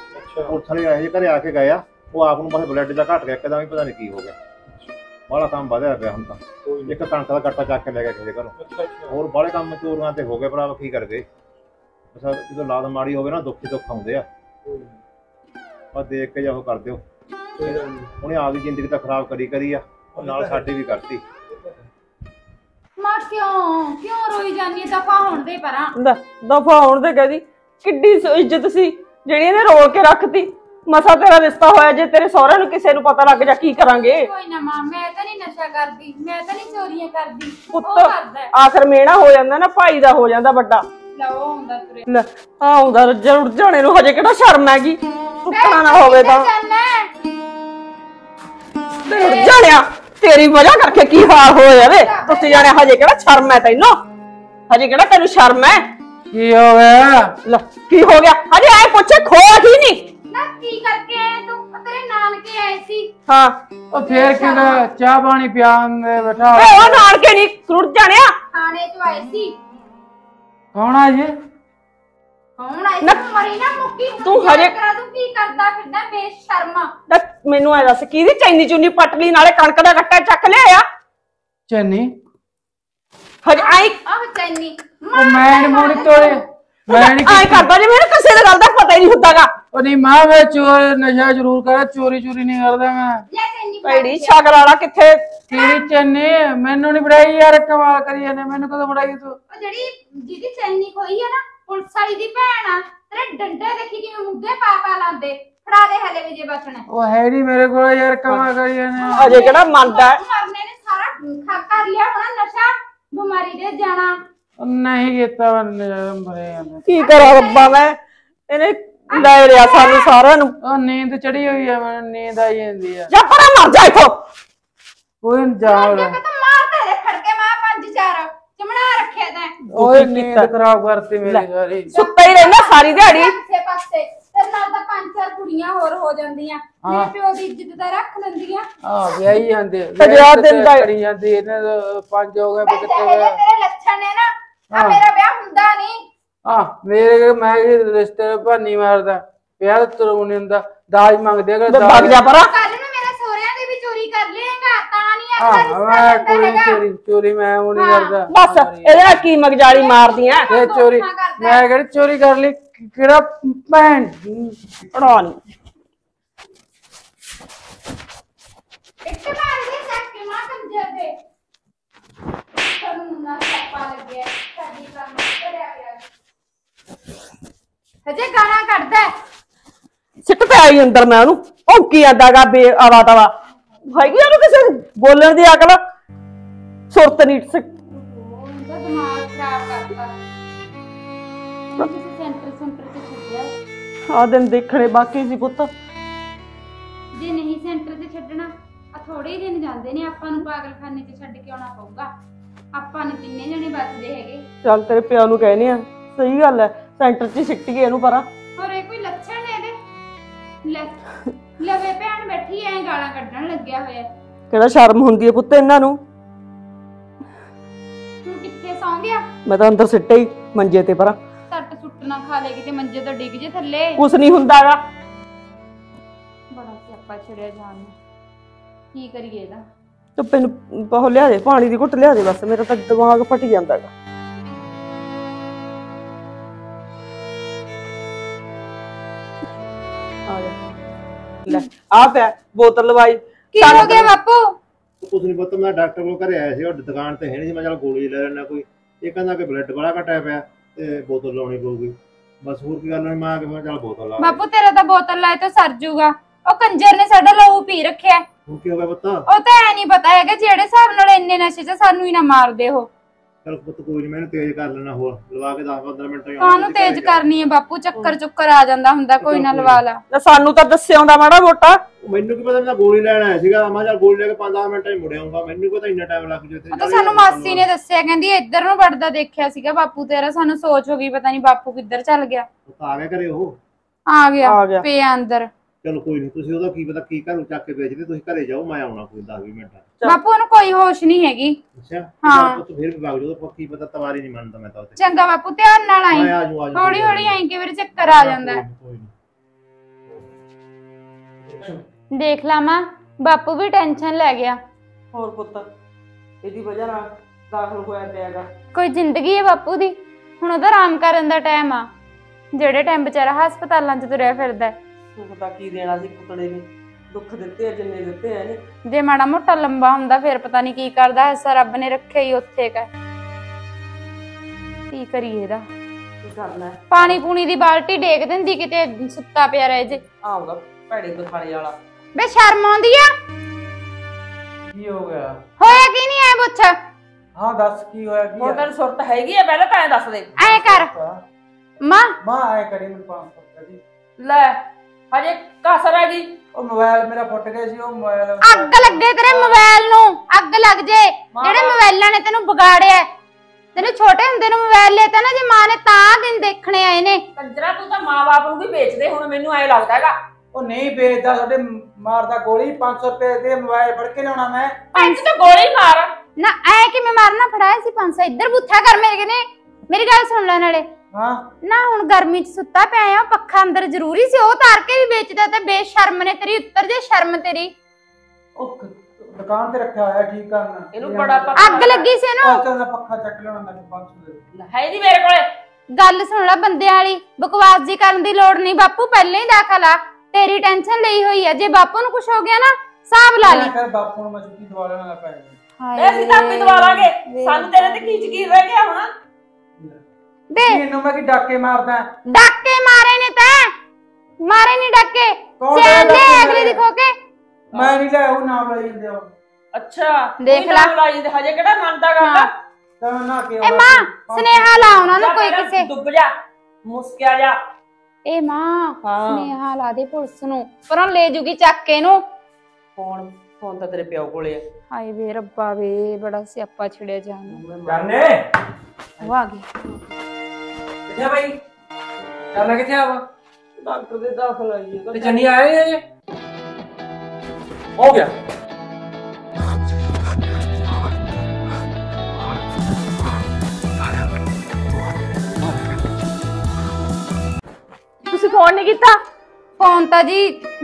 ਪੁਲਿਸ ਵਾਲੇ ਜਿਹੇ ਘਰੇ ਆ ਕੇ ਗਏ ਆ। ਉਹ ਆਪ ਨੂੰ ਬਸ ਬਲੱਡ ਦਾ ਘਟ ਗਿਆ ਇੱਕਦਮ ਹੀ ਪਤਾ ਨਹੀਂ ਕੀ ਹੋ ਗਿਆ। ਬਾਹਲਾ ਕੰਮ ਵਧਿਆ ਪਿਆ ਹੁਣ ਤਾਂ। ਇੱਕ ਕਣਕ ਦਾ ਗੱਟਾ ਚੱਕ ਕੇ ਲੈ ਗਿਆ ਕਿਸੇ ਘਰੋਂ। ਹੋਰ ਬਾਹਲੇ ਕੰਮ ਚੋਰੀਆਂ ਤੇ ਹੋ ਗਏ ਭਰਾ ਕੀ ਕਰਗੇ ਬਸ ਜਦੋਂ ਲਾਲ ਮਾੜੀ ਹੋਵੇ ਨਾ ਦੁੱਖ ਹੀ ਦੁੱਖ ਆਉਂਦੇ ਆ। ਬਸ ਦੇਖ ਕੇ ਜਾ ਉਹ ਕਰ ਦਿਓ। ਉਹਨੇ ਆਪਦੀ ਜ਼ਿੰਦਗੀ ਤਾਂ ਖਰਾਬ ਕਰੀ ਕਰੀ ਆ ਉਹ ਨਾਲ ਸਾਡੀ ਵੀ ਕਰਤੀ। ਮਾਂ ਕਿਉਂ? ਕਿਉਂ ਰੋਈ ਜਾਨੀ ਦਫਾ ਹੋਣ ਦੇ ਪਰਾਂ। ਦਫਾ ਹੋਣ ਤੇ ਕਹਦੀ ਕਿੱਡੀ ਸ- ਇੱਜ਼ਤ ਸੀ ਜਿਹੜੀ ਇਹਨੇ ਰੋਲ ਕੇ ਰੱਖਤੀ। ਮਸਾ ਤੇਰਾ ਰਿਸ਼ਤਾ ਹੋਇਆ ਜੇ ਤੇਰੇ ਸਹੁਰੇ ਨੂੰ ਕਿਸੇ ਨੂੰ ਪਤਾ ਲੱਗ ਜਾ ਕੀ ਕਰਾਂਗੇ? ਕੋਈ ਨਾ ਮਾਂ ਮੈਂ ਤਾਂ ਨਹੀਂ ਨਸ਼ਾ ਕਰਦੀ ਮੈਂ ਤਾਂ ਨਹੀਂ ਚੋਰੀਆਂ ਕਰਦੀ। ਪੁੱਤ ਉਹ ਕਰਦਾ ਹੈ। ਆਖਰ ਮੇਣਾ ਹੋ ਜਾਂਦਾ ਨਾ ਭਾਈ ਦਾ ਹੋ ਜਾਂਦਾ ਵੱਡਾ। ਲਓ ਹੁੰਦਾ ਤੁਰੇ। ਲੈ ਆਉਂਦਾ ਰੱਜਾ ਉੱਡ ਜਾਣੇ ਨੂੰ ਹਜੇ ਕਿਹੜਾ ਸ਼ਰਮ ਹੈਗੀ? ਟੁੱਟਣਾ ਨਾ ਹੋਵੇ ਤਾਂ। ਤੇ ਉੱਡ ਜਾਣਿਆ ਤੇਰੀ ਵਜ੍ਹਾ ਕਰਕੇ ਕੀ ਹਾਲ ਹੋ ਜਾਵੇ ਟੁੱਟ ਜਾਣਿਆ ਹਜੇ ਕਿਹੜਾ ਸ਼ਰਮ ਹੈ ਤੈਨੂੰ? ਹਜੇ ਕਿਹੜਾ ਤੈਨੂੰ ਸ਼ਰਮ ਹੈ? ਕੀ ਹੋ ਗਿਆ? ਲੈ ਕੀ ਹੋ ਗਿਆ? ਹਜੇ ਐ ਪੁੱਛੇ ਖੋਆ ਕੀ ਨਹੀਂ। ਨਾ ਕੀ ਕਰਕੇ ਆਇਆ ਤੂੰ? ਤੇਰੇ ਨਾਨਕੇ ਆਏ ਸੀ। ਹਾਂ। ਉਹ ਫੇਰ ਕਿਹੜਾ ਚਾਹ ਪਾਣੀ ਪਿਆਣ ਦੇ ਬੈਠਾ ਓਏ ਉਹ ਨਾਨਕੇ ਨਹੀਂ ਟੁੱਟ ਜਾਣਿਆ। ਥਾਣੇ ਚ ਆਏ ਸੀ। ਕੌਣ ਆ ਜੀ ਕੌਣ ਸੀ ਨਾ- ਮਰੀ ਨਾ ਮੁੱਕੀ ਤੂੰ ਯਾਦ ਹਜੇ- ਕਰਾ ਤੂੰ ਕੀ ਕਰਦਾ ਫਿਰਦਾ ਬੇਸ਼ਰਮ। ਲੈ ਮੈਨੂੰ ਐ ਦੱਸ ਕਿਹਦੀ ਚੈਨੀ ਚੁੰਨੀ ਪੱਟ ਲਈ ਨਾਲੇ ਕਣਕ ਦਾ ਗੱਟਾ ਚੱਕ ਲਿਆ ਚੰਨੀ? ਹਜੇ ਆਈ ਆਹ ਚੈਨੀ। ਉਹ ਮੈਂ ਨੀ ਮੋੜੀ ਤੋੜੇ ਮੈਂ ਨਹੀਂ ਆਈ ਕਰਦਾ ਜੇ ਮੈਨੂੰ ਕਿਸੇ ਦੀ ਗੱਲ ਦਾ ਪਤਾ ਹੀ ਨਹੀਂ ਹੁੰਦਾਗਾ। ਉਹ ਨਹੀਂ ਮਾਂ ਮੈਂ ਚੋਰ ਨਸ਼ਾ ਜ਼ਰੂਰ ਕਰ ਚੋਰੀ ਚੋਰੀ ਨਹੀਂ ਕਰਦਾ ਮੈਂ। ਲੈ ਚੈਨੀ ਫੜ ਭੈੜੀ ਕੇ। ਛਗਲ ਵਾਲਾ ਕਿੱਥੇ? ਤੇਰੀ ਚੰਨੀ ਮੈਨੂੰ ਨਹੀਂ ਫੜਾਈ ਯਾਰ ਕਮਾਲ ਕਰੀ ਜਾਂਦੇ ਮੈਨੂੰ ਕਦੋਂ ਫੜਾਈ ਤੂੰ? ਉਹ ਜਿਹੜੀ ਜਿਹਦੀ ਚੈਨੀ ਖੋਈ ਆ ਨਾ ਪੁਲਿਸ ਵਾਲੀ ਦੀ ਭੈਣ ਆ ਤੇਰੇ ਡੰਡੇ ਦੇਖੀ ਕਿਵੇਂ ਮੁੱਦੇ ਪਾ ਪਾ ਲਾਂਦੇ ਫੜਾ ਦੇ ਹਲੇ ਵੀ ਜੇ ਬਚਣਾ। ਉਹ ਹੈ ਨਹੀਂ ਮੇਰੇ ਕੋਲ ਯਾਰ ਕਮਾਲ ਕਰੀ ਜਾਂਦੇ ਹਜੇ ਕਿਹੜਾ ਮੰਨਦਾ ਹੈ? ਮਰਨੇ ਨੇ ਸਾਰਾ ਖਾ ਕਰ ਲਿਆ ਹੋਣਾ ਨਸ਼ਾ ਬਿਮਾਰੀ ਦੇ ਜਾਣਾ। ਨਹੀਂ ਕੀਤਾ ਭਰੇ ਜਾਂਦੇ। ਕੀ ਕਰਾਂ ਰੱਬਾ ਮੈਂ? ਇਹਨੇ ਲੈ ਲਿਆ ਸਾਨੂੰ ਸਾਰਿਆਂ ਨੂੰ। ਉਹ ਨੀਂਦ ਚੜੀ ਹੋਈ ਆ ਮੈਨੂੰ ਨੀਂਦ ਆਈ ਜਾਂਦੀ ਆ। ਜਾ ਪਰਾਂ ਮਰ ਜਾ ਇੱਥੋਂ। ਕੋਈ ਨੀ ਜਾ ਜੇ ਕਿ ਤੂੰ ਮਾਰਦਾ ਰੇ ਫੜ ਕੇ ਮਾਂ ਪੰਜ ਚਾਰ। ਚਮੜਾ ਰੱਖਿਆ ਤੈਂ। ਓਏ ਨੀਂਦ ਖਰਾਬ ਕਰਤੀ ਮੇਰੀ ਸਾਰੀ। ਸੁੱਤਾ ਹੀ ਰਹਿੰਦਾ ਸਾਰੀ ਦਿਹਾੜੀ। ਕਿਸੇ ਪਾਸੇ ਤੇ ਨਾਲ ਤਾਂ ਪੰਜ ਚਾਰ ਕੁੜੀਆਂ ਹੋਰ ਹੋ ਜਾਂਦੀਆਂ। ਮੇਰੇ ਪਿਓ ਦੀ ਇੱਜ਼ਤ ਤਾਂ ਰੱਖ ਲੈਂਦੀਆਂ। ਆ ਵਿਆਹੀ ਜਾਂਦੇ। ਵਿਆਹ ਦਿਨ ਦਾ- ਕਰੀ ਜਾਂਦੀ ਇਹਨੇ ਤਾਂ ਪੰਜ ਹੋ ਗਏ ਬਈ ਵੀ ਕਿੱਥੇ ਜਿਹੇ ਵਿਆਹ ਤੇਰੇ ਲੱਛਣ ਨੇ ਨਾ। ਆ ਮੇਰਾ ਵਿਆਹ ਹੁੰਦਾ ਨਹੀਂ। ਆ ਮੇਰੇ ਮੈਂ ਰਿਸ਼ਤੇ ਭਾਨੀ ਮਾਰਦਾ? ਵਿਆਹ ਤਰੂ ਨਹੀਂ ਹੁੰਦਾ ਦਾਜ ਮੰਗਦੇ ਅਗਰ ਭੱਗ ਜਾ ਪਰਾਂ ਕੱਲ ਨੂੰ ਮੇਰੇ ਸਹੁਰਿਆਂ ਦੀ ਵੀ ਚੋਰੀ ਕਰ ਲਏਗਾ ਤਾਂ ਨਹੀਂ ਹਾਂ ਮੈਂ ਕੋਈ ਚੋਰੀ ਚੋਰੀ ਮੈਂ ਉਹ ਨਹੀਂ ਕਰਦਾ। ਬਸ ਇਹਦੇ ਨਾਲ ਕੀ ਮਗਜਾਲੀ ਮਾਰਦੀਆਂ ਇਹ ਚੋਰੀ ਮੈਂ ਕਿਹੜੀ ਚੋਰੀ ਕਰ ਲਈ? ਕਿ- ਕਿਹੜਾ ਭੈਣ ਪੜਾ ਨਹੀਂ ਇੱਕ ਮਾਰ ਦੇ ਚੱਕ ਕੇ ਮਾਂ ਕੰਜਰ ਦੇ। ਤੁਹਾਨੂੰ ਨਾ ਸੱਪਾ ਲੱਗਿਆ। ਸਾਡੀ ਕੰਮ ਕਰਿਆ ਗਿਆ ਹਜੇ ਗਾਣਾ ਕੱਢਦਾ। ਹੈ। ਸਿੱਟ ਪਿਆ ਹੀ ਅੰਦਰ ਮੈਂ ਉਹਨੂੰ। ਭੌਂਕੀ ਜਾਂਦਾਗਾ ਬੇ ਆਵਾ ਤਵਾ ਕਿਸੇ ਬੋਲਣ ਦੀ ਅਕਲ ਸੁਰਤ ਨਹੀਂ ਸਿ- ਆਪਾਂ ਇਹਨੂੰ ਕਿਸੇ ਸੈਂਟਰ ਸੈਂਟਰ ਤੇ ਛੱਡਿਆ? ਆ ਦਿਨ ਦੇਖਣੇ ਬਾਕੀ ਸੀ ਪੁੱਤ। ਜੇ ਨਹੀਂ ਸੈਂਟਰ ਤੇ ਛੱਡਣਾ ਆ ਥੋੜੇ ਹੀ ਦਿਨ ਜਾਂਦੇ ਨੇ ਆਪਾਂ ਨੂੰ ਪਾਗਲਖਾਨੇ 'ਚ ਛੱਡ ਕੇ ਆਉਣਾ ਪਊਗਾ। ਆਪਾਂ ਨੇ ਤਿੰਨੇ ਜਣੇ ਬਚਦੇ ਹੈਗੇ? ਚੱਲ ਤੇਰੇ ਪਿਓ ਨੂੰ ਕਹਿਨੀ ਆ ਸਹੀ ਗੱਲ ਹੈ ਸੈਂਟਰ 'ਚ ਹੀ ਸਿੱਟੀਏ ਇਹਨੂੰ ਪਰਾਂ। ਹੋਰ ਇਹ ਕੋਈ ਲੱਛਣ ਨੇ ਇਹਦੇ? ਲੈ ਲਵੇ ਭੈਣ ਬੈਠੀ ਐ ਗਾਲਾਂ ਕੱਢਣ ਲੱਗਿਆ ਹੋਇਆ। ਕਿਹੜਾ ਸ਼ਰਮ ਹੁੰਦੀ ਹੈ ਪੁੱਤ ਇਹਨਾਂ ਨੂੰ? ਤੂੰ ਕਿੱਥੇ ਸੌਂ ਗਿਆ ਮੈਂ ਤਾਂ ਅੰਦਰ ਸਿੱਟੇ ਹੀ ਮੰਜੇ ਤੇ ਪਰਾਂ। ਸੱਟ ਸੁੱਟ ਨਾ ਖਾ ਲੈ ਕਿਤੇ ਮੰਜੇ ਤੋਂ ਡਿੱਗ ਜੇ ਥੱਲੇ। ਕੁਛ ਨਹੀਂ ਹੁੰਦਾਗਾ ਬੜਾ ਸਿਆਪਾ ਛੜਿਆ ਜਾਨ ਨੂੰ। ਕੀ ਕਰੀਏ ਇਹਦਾ? ਧੁੱਪੇ ਨੂੰ ਬਹੁ ਲਿਆ ਦੇ ਪਾਣੀ ਦੀ ਘੁੱਟ ਲਿਆ ਦੇ ਬਸ ਮੇਰਾ ਤਾਂ ਦਿਮਾਗ ਫਟ ਜਾਂਦਾ ਆ ਜਾ। ਲੈ ਆ ਪਿਆ ਬੋਤਲ ਲਵਾਈ। ਕੀ ਹੋ ਗਿਆ ਬਾਪੂ? ਕੁਛ ਨਹੀਂ ਪਤਾ ਮੈਂ ਡਾਕਟਰ ਕੋਲ ਘਰੇ ਆਇਆ ਸੀ ਉਹ ਦੁਕਾਨ ਤੇ ਹੈ ਨਹੀਂ ਸੀ ਮੈਂ ਚੱਲ ਗੋਲੀ ਲੈ ਲੈਣਾ ਕੋਈ। ਇਹ ਕਹਿੰਦਾ ਕਿ ਬਲੱਡ ਬੜਾ ਘਟਿਆ ਪਿਆ ਤੇ ਬੋਤਲ ਲਾਉਣੀ ਪਊਗੀ। ਬਸ ਹੋਰ ਕੀ ਗੱਲ ਨਹੀਂ ਮੈਂ ਆ ਕੇ ਮੈਂ ਚੱਲ ਬੋਤਲ ਲਾ। ਬਾਪੂ ਤੇਰਾ ਤਾਂ ਬੋਤਲ ਲਾਏ ਤਾਂ ਸਰ ਜੂਗਾ। ਉਹ ਕੰਜਰ ਨੇ ਸਾਡਾ ਲਹੂ ਪੀ ਰੱਖਿਆ। ਹੁਣ ਕੀ ਹੋ ਗਿਆ ਪੁੱਤ? ਉਹ ਤਾਂ ਐ ਨਹੀਂ ਪਤਾ ਹੈਗਾ ਜਿਹੜੇ ਹਿਸਾਬ ਨਾਲ ਇੰਨੇ ਨਸ਼ੇ 'ਚ ਸਾਨੂੰ ਹੀ ਨਾ ਮਾਰਦੇ ਹੋ ਚੱਲ ਪੁੱਤ ਕੋਈ ਨਹੀਂ ਮੈਨੂੰ ਤੇਜ਼ ਕਰ ਲੈਣਾ ਹੋਰ ਲਵਾ ਕੇ 10 15 ਮਿੰਟ ਹੀ ਕਾਹਨੂੰ ਤੇਜ਼ ਕਰਨੀ ਹੈ ਬਾਪੂ ਚੱਕਰ ਚੁੱਕਰ ਆ ਜਾਂਦਾ ਹੁੰਦਾ ਕੋਈ ਨਾ ਲਵਾ ਲਾ। ਲੈ ਸਾਨੂੰ ਤਾਂ ਦੱਸਿਆ ਹੁੰਦਾ ਮਾੜਾ ਮੋਟਾ। ਮੈਨੂੰ ਕੀ ਪਤਾ ਮੈਂ ਤਾਂ ਗੋਲੀ ਲੈਣ ਆਇਆ ਸੀਗਾ ਮੈਂ ਚੱਲ ਗੋਲੀ ਲੈ ਕੇ 5-10 ਮਿੰਟ ਹੀ ਮੁੜ ਆਉਂਗਾ ਮੈਨੂੰ ਕੀ ਪਤਾ ਇੰਨਾ ਟਾਈਮ ਲੱਗ ਜੂ ਇੱਥੇ ਉਹ ਤਾਂ ਸਾਨੂੰ ਮਾਸੀ ਨੇ ਦੱਸਿਆ ਕਹਿੰਦੀ ਇੱਧਰ ਨੂੰ ਵੜਦਾ ਦੇਖਿਆ ਸੀਗਾ ਬਾਪੂ ਤੇਰਾ ਸਾਨੂੰ ਸੋਚ ਹੋ ਗਈ ਪਤਾ ਨਹੀਂ ਬਾਪੂ ਕਿੱਧਰ ਚੱਲ ਗਿਆ। ਪੁੱਤ ਆ ਗਿਆ ਘਰੇ ਉਹ। ਆ ਗਿਆ ਆ ਗਿਆ। ਪਿਆ ਅੰਦਰ। ਚਲੋ ਕੋਈ ਨਹੀਂ ਤੁਸੀਂ ਉਹਦਾ ਕੀ ਪਤਾ ਕੀ ਘਰੋਂ ਚੱਕ ਕੇ ਵੇਚਦੇ ਤੁਸੀਂ ਘਰੇ ਜਾਓ ਮੈਂ ਆਉਣਾ ਕੋਈ 10-20 ਮਿੰਟ। ਬਾਪੂ ਨੂੰ ਕੋਈ ਹੋਸ਼ ਨਹੀਂ ਹੈਗੀ। ਅੱਛਾ? ਹਾਂ। ਪੁੱਤ ਫਿਰ ਵੀ ਵਗ ਜਾਓ ਤਾਂ ਕੀ ਪਤਾ ਤਵਾਰੀ ਨਹੀਂ ਮੰਨਦਾ ਮੈਂ ਤਾਂ ਉੱਥੇ। ਚੰਗਾ ਬਾਪੂ ਧਿਆਨ ਨਾਲ ਆਈ। ਮੈਂ ਆ ਜਾਊਂ ਆ ਜਾਊਂ ਹੌਲੀ ਹੌਲੀ ਆਈ ਕਿ ਮੇਰੇ ਚੱਕਰ ਆ ਜਾਂਦਾ। ਹੈ। ਕੋਈ ਨੀ। ਦੇਖ ਲਾਵਾਂ ਬਾਪੂ ਵੀ ਟੈਨਸ਼ਨ ਲੈ ਗਿਆ। ਹੋਰ ਪੁੱਤ ਇਹਦੀ ਵਜ੍ਹਾ ਨਾਲ ਦਾਖਲ ਹੋਇਆ ਪਿਆਗਾ ਕੋਈ ਜ਼ਿੰਦਗੀ ਹੈ ਬਾਪੂ ਦੀ? ਹੁਣ ਉਹਦਾ ਆਰਾਮ ਕਰਨ ਦਾ ਟਾਈਮ ਆ। ਜਿਹੜੇ ਟਾਈਮ ਵਿਚਾਰਾ ਹਸਪਤਾਲਾਂ 'ਚ ਤੁਰਿਆ ਫਿਰਦਾ ਹੈ। ਸੁੱਖ ਦਾ ਕੀ ਦੇਣਾ ਸੀ ਪੁੱਤੜੇ ਨੇ? ਦੁੱਖ ਦਿੱਤੇ ਆ ਜਿੰਨੇ ਦਿੱਤੇ ਆ ਨੇ ਜੇ ਮਾੜਾ ਮੋਟਾ ਲੰਬਾ ਹੁੰਦਾ ਫਿਰ ਪਤਾ ਨਹੀਂ ਕੀ ਕਰਦਾ ਐਸਾ ਰੱਬ ਨੇ ਰੱਖਿਆ ਹੀ ਉੱਥੇ ਕਾ ਕੀ ਕਰੀਏ ਇਹਦਾ? ਕੀ ਕਰਨਾ ਹੈ? ਪਾਣੀ ਪੂਣੀ ਦੀ ਬਾਲਟੀ ਡੇਕ ਦਿੰਦੀ ਕਿਤੇ ਸੁੱਤਾ ਪਿਆ ਰਹੇ ਜੇ। ਆਉਂਦਾ ਭੈੜੇ ਦਿਖਾਣੇ ਵਾਲਾ। ਬੇ ਸ਼ਰਮ ਆਉਂਦੀ ਆ? ਕੀ ਹੋ ਗਿਆ? ਹੋਇਆ ਕੀ ਨਹੀਂ ਐ ਪੁੱਛ ਹਾਂ ਦੱਸ ਕੀ ਹੋਇਆ ਕੀ ਹੁਣ ਤੈਨੂੰ ਸੁਰਤ ਹੈਗੀ ਆ ਪਹਿਲਾਂ ਤਾਂ ਐ ਦੱਸ ਦੇ। ਐ ਕਰ। ਮਾਂ। ਮਾਂ ਆਏ ਕਰੀ ਮੈਨੂੰ 500 ਰੁਪਏ ਦੀ। ਲੈ ਹਜੇ ਕਸਰ ਹੈਗੀ। ਉਹ ਮੋਬਾਈਲ ਮੇਰਾ ਫੁੱਟ ਗਿਆ ਸੀ ਉਹ ਮੋਬਾਈਲ ਅੱਗ ਲੱਗੇ ਤੇਰੇ ਮੋਬਾਈਲ ਨੂੰ। ਅੱਗ ਲੱਗ ਜੇ। ਜਿਹੜੇ ਮੋਬਾਈਲਾਂ ਨੇ ਤੈਨੂੰ ਵਿਗਾੜਿਆ। ਤੈਨੂੰ ਛੋਟੇ ਹੁੰਦੇ ਨੂੰ ਮੋਬਾਈਲ ਲੈਤਾ ਨਾ ਜੇ ਮਾਂ ਨੇ ਤਾਂ ਦਿਨ ਦੇਖਣੇ ਆਏ ਨੇ। ਕੰਜਰਾ ਤੂੰ ਤਾਂ ਮਾਂ-ਬਾਪ ਨੂੰ ਵੀ ਵੇਚਦੇ ਹੁਣ ਮੈਨੂੰ ਐ ਲੱਗਦਾ ਹੈਗਾ। ਉਹ ਨਹੀਂ ਵੇਚਦਾ ਤੁਹਾਡੇ ਮਾਰਦਾ ਗੋਲੀ 500 ਰੁਪਏ ਦੇ ਮੋਬਾਈਲ ਫੜ ਕੇ ਲਿਆਉਣਾ ਮੈਂ। ਅੱਜ ਤਾਂ ਗੋਲੀ ਮਾਰ। ਨਾ ਐ ਕਿਵੇਂ ਮਾਰਨਾ? ਫੜਾਇਆ ਸੀ 500 ਇੱਧਰ ਬੁੱਥਾ ਕਰ ਮੇਰੇ ਨੇ ਮੇਰੀ ਗੱਲ ਸੁਣ ਲੈ ਨਾਲੇ। ਹਾਂ। ਨਾ ਹੁਣ ਗਰਮੀ 'ਚ ਸੁੱਤਾ ਪਿਆ ਆ ਪੱਖਾ ਅੰਦਰ ਜ਼ਰੂਰੀ ਸੀ ਉਹ ਤਾਰ ਕੇ ਵੀ ਵੇਚਦਾ ਤੇ ਬੇਸ਼ਰਮ ਨੇ ਤੇਰੀ ਉੱਤਰ ਜੇ ਸ਼ਰਮ ਤੇਰੀ। ਉਹ ਕ- ਦੁਕਾਨ ਤੇ ਰੱਖਿਆ ਹੋਇਆ ਠੀਕ ਕਰਨਾ। ਇਹਨੂੰ ਬੜਾ ਪਤਾ ਅੱਗ ਲੱਗੀ। ਸੀ ਇਹਨੂੰ। ਉਹ ਚੱਲ ਪੱਖਾ ਚੱਕ ਲੈਣਾ ਮੈਨੂੰ 500 ਦੇ। ਦੇ। ਹੈ ਨਹੀਂ ਮੇਰੇ ਕੋਲੇ। ਗੱਲ ਸੁਣ ਲੈ ਬੰਦਿਆਂ ਵਾਲੀ ਬਕਵਾਸ ਜੀ ਕਰਨ ਦੀ ਲੋੜ ਨਹੀਂ ਬਾਪੂ ਪਹਿਲਾਂ ਹੀ ਦਾਖਲ ਆ। ਤੇਰੀ ਟੈਨਸ਼ਨ ਲਈ ਹੋਈ ਆ ਜੇ ਬਾਪੂ ਨੂੰ ਕੁਝ ਹੋ ਗਿਆ ਨਾ ਹਿਸਾਬ ਲਾ ਲਈ। ਮੈਂ ਫਿਰ ਬਾਪੂ ਨੂੰ ਮੈਂ ਛੁੱਟੀ ਦਵਾ ਲੈਣਾ ਪੈਸੇ ਇਹ ਅਸੀਂ ਤਾਂ ਆਪੇ ਦਵਾ ਲਾਂਗੇ। ਸਾਨੂੰ ਤੇਰੇ ਤੇ ਕੀ ਯਕੀਨ ਰਹਿ ਗਿਆ ਹੁਣ? ਦੇ। ਇਹਨੂੰ ਮੈਂ ਕੀ ਡਾਕੇ ਮਾਰਦਾ? ਡਾਕੇ ਮਾਰੇ ਨੇ ਤੈਂ। ਮਾਰੇ ਨਹੀਂ ਡਾਕੇ। ਕੌਣ ਚੈਨ ਦੇ? ਅਗਲੀ ਦੀ ਖੋ ਕੇ। ਮੈਂ ਨਹੀਂ ਲਿਆ ਉਹ ਨਾਮ ਲਈ ਜਾਂਦੇ ਹੋ ਅੱਛਾ ਦੇਖ ਲਾ। ਨਾਮ ਲਾਈ ਜਾਂਦੇ, ਹਜੇ ਕਿਹੜਾ ਮੰਨਦਾ ਗਾ। ਤਾਂ ਮੈਂ ਨਾ ਕੇ ਇਹ ਮਾਂ ਸੁਨੇਹਾ ਲਾ ਉਹਨਾਂ ਨੂੰ ਕੋਈ ਕਿਸੇ। ਡੁੱਬ ਜਾ ਮੁਸਕਿਆ ਜਾ। ਇਹ ਮਾਂ ਹਾਂ। ਸੁਨੇਹਾ ਲਾ ਦੇ ਪੁਲਿਸ ਨੂੰ। ਪਰਾਂ ਲੈ ਜੂਗੀ ਚੱਕ ਕੇ ਇਹਨੂੰ। ਫੋਨ ਫੋਨ ਤਾਂ ਤੇਰੇ ਪਿਓ ਕੋਲੇ ਆ। ਹਾਏ ਵੇ ਰੱਬਾ ਵੇ ਬੜਾ ਸਿਆਪਾ ਛਿੜਿਆ ਜਾਨ ਨੂੰ। ਜਾਨੇ? ਉਹ ਆ ਗਈ ਕਿੱਥੇ ਆ ਬਾਈ? ਜਾਨਾ ਕਿੱਥੇ ਆ ਵਾ? ਡਾਕਟਰ ਦੇ ਦਾਖਲ ਆਈ ਹੈ ਤੇ ਜੰਨੀ ਆਏ ਨੇ ਜੇ? ਹੋ ਗਿਆ। ਤੁਸੀਂ ਫੋਨ ਨਹੀਂ ਕੀਤਾ? ਫੋਨ ਤਾਂ ਜੀ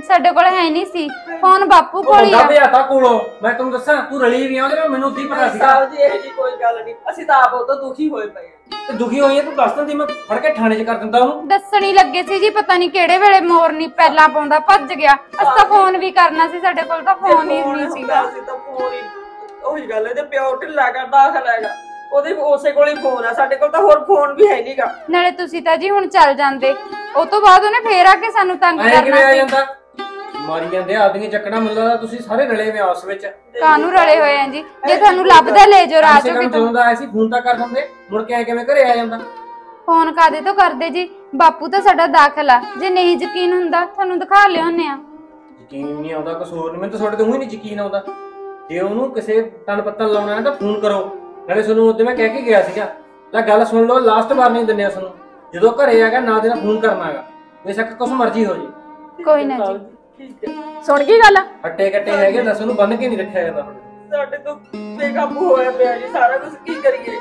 ਸਾਡੇ ਕੋਲ ਹੈ ਨਹੀਂ ਸੀ। ਫੋਨ ਬਾਪੂ ਕੋਲ ਹੀ ਬੰਦਾ ਆ ਭਿਆਤਾ ਕੋਲੋਂ। ਮੈਂ ਤੁਹਾਨੂੰ ਦੱਸਾਂ ਤੂੰ ਰਲੀ ਵੀ ਆ ਉਹਦੇ ਨਾਲ ਮੈਨੂੰ ਉੱਦੀ ਪਤਾ ਸੀਗਾ। ਸਾਹਿਬ ਜੀ ਇਹ ਜੀ ਕੋਈ ਗੱਲ ਨਹੀਂ। ਅਸੀਂ ਤਾਂ ਆਪ ਉਹ ਤੋਂ ਦੁਖੀ ਹੋਏ ਪਏ ਆ। ਤੇ ਦੁਖੀ ਹੋਈ ਹੈ ਤੂੰ ਦੱਸ ਦਿੰਦੀ ਮੈਂ ਫੜ ਕੇ ਥਾਣੇ 'ਚ ਕਰ ਦਿੰਦਾ ਉਹਨੂੰ। ਦੱਸਣੀ ਲੱਗੇ ਸੀ ਜੀ ਪਤਾ ਨਹੀਂ ਕਿਹੜੇ ਵੇਲੇ ਮੋਰਨੀ ਪਹਿਲਾਂ ਪਾਉਂਦਾ ਭੱਜ ਗਿਆ। ਅਸੀਂ ਤਾਂ ਫੋਨ ਵੀ ਕਰਨਾ ਸੀ ਸਾਡੇ ਕੋਲ ਤਾਂ ਫੋਨ ਹੀ ਨਹੀਂ ਸੀਗਾ। ਅਸੀਂ ਤਾਂ ਫੋਨ ਹੀ ਉਹੀ ਗੱਲ ਹੈ ਤੇ ਪਿਓ ਢਿੱਲਾ ਕਰ ਦਾਖਲ ਹੈਗਾ। ਉਹਦੇ ਉਸੇ ਕੋਲ ਹੀ ਫੋਨ ਆ ਸਾਡੇ ਕੋਲ ਤਾਂ ਹੋਰ ਫੋਨ ਵੀ ਹੈ ਨਹੀਂਗਾ ਨਾਲੇ ਤੁਸੀਂ ਤਾਂ ਜੀ ਹੁਣ ਚੱਲ ਜਾਂਦੇ। ਉਹ ਤੋਂ ਬਾਅਦ ਉਹਨੇ ਫੇਰ ਆ ਕੇ ਸਾਨੂੰ ਤੰਗ ਐ ਕਿਵੇਂ ਕਰਨਾ ਆ ਜਾਂਦਾ? ਮਾਰੀ ਜਾਂਦੇ ਆ ਆਦਮੀ ਚੱਕਣਾ ਮੁੱਲਾ ਦਾ ਤੁਸੀਂ ਸਾਰੇ ਰਲੇ ਵੇ ਆਪਸ ਵਿੱਚ। ਕਾਨੂੰ ਰਲੇ ਹੋਏ ਆ ਜੀ? ਜੇ ਤੁਹਾਨੂੰ ਲੱਭਦਾ ਲੈ ਜਾਓ ਰਾਹ ਕਿਸੇ ਚੋਂ ਕੰਮ ਕਿਤੋਂ ਜਦੋਂ ਦਾ ਆਇਆ ਸੀ ਫੋਨ ਤਾਂ ਕਰ ਦਿੰਦੇ। ਮੁੜ ਕੇ ਐ ਕਿਵੇਂ ਘਰੇ ਆ ਜਾਂਦਾ? ਫੋਨ ਕਾਦੇ ਤੋਂ ਕਰਦੇ ਜੀ? ਬਾਪੂ ਤਾਂ ਸਾਡਾ ਦਾਖਲ ਆ। ਜੇ ਨਹੀਂ ਯਕੀਨ ਹੁੰਦਾ ਤੁਹਾਨੂੰ ਦਿਖਾ ਲਿਆਉਂਦੇ ਆ। ਯਕੀਨ ਨਹੀਂ ਆਉਂਦਾ ਕਸੂਰ ਨਹੀਂ। ਮੈਨੂੰ ਤਾਂ ਤੁਹਾਡੇ ਤੇ ਉਹੀ ਨਹੀਂ ਯਕੀਨ ਆਉਂਦਾ। ਜੇ ਉਹਨੂੰ ਕਿਸੇ ਤਨ ਪੱਤਨ ਲਾਉਣਾ ਹੈ ਤਾਂ ਫੋਨ ਕਰੋ। ਨਾਲੇ ਤੁਹਾਨੂੰ ਉਹਦੇ ਮੈਂ ਕਹਿ ਕੇ ਗਿਆ ਸੀਗਾ। ਲੈ ਗੱਲ ਸੁਣ ਲਓ ਲਾਸਟ ਵਾਰ ਨਹੀਂ ਦਿੰਦੇ ਤੁਹਾਨੂੰ। ਜਦੋਂ ਘਰੇ ਆ ਗਿਆ ਨਾ ਦੇਣਾ ਫੋਨ ਕਰਨਾ ਹੈਗਾ। ਬੇਸ਼ੱਕ ਕੁਛ ਮਰਜ਼ੀ ਹੋ ਜੇ। ਕੋਈ ਨਾ ਜੀ। ਠੀਕ ਹੈ। ਸੁਣ ਗਈ ਗੱਲ? ਹੱਟੇ ਕੱਟੇ ਹੈਗੇ ਦੱਸ ਉਹਨੂੰ ਬੰਨ ਕੇ ਨਹੀਂ ਰੱਖਿਆ ਜਾਂਦਾ ਸਾਡੇ ਤੋਂ ਬੇਕਾਬੂ ਹੋਇਆ ਪਿਆ ਜੀ ਸਾਰਾ ਕੁਝ ਕੀ ਕਰੀਏ?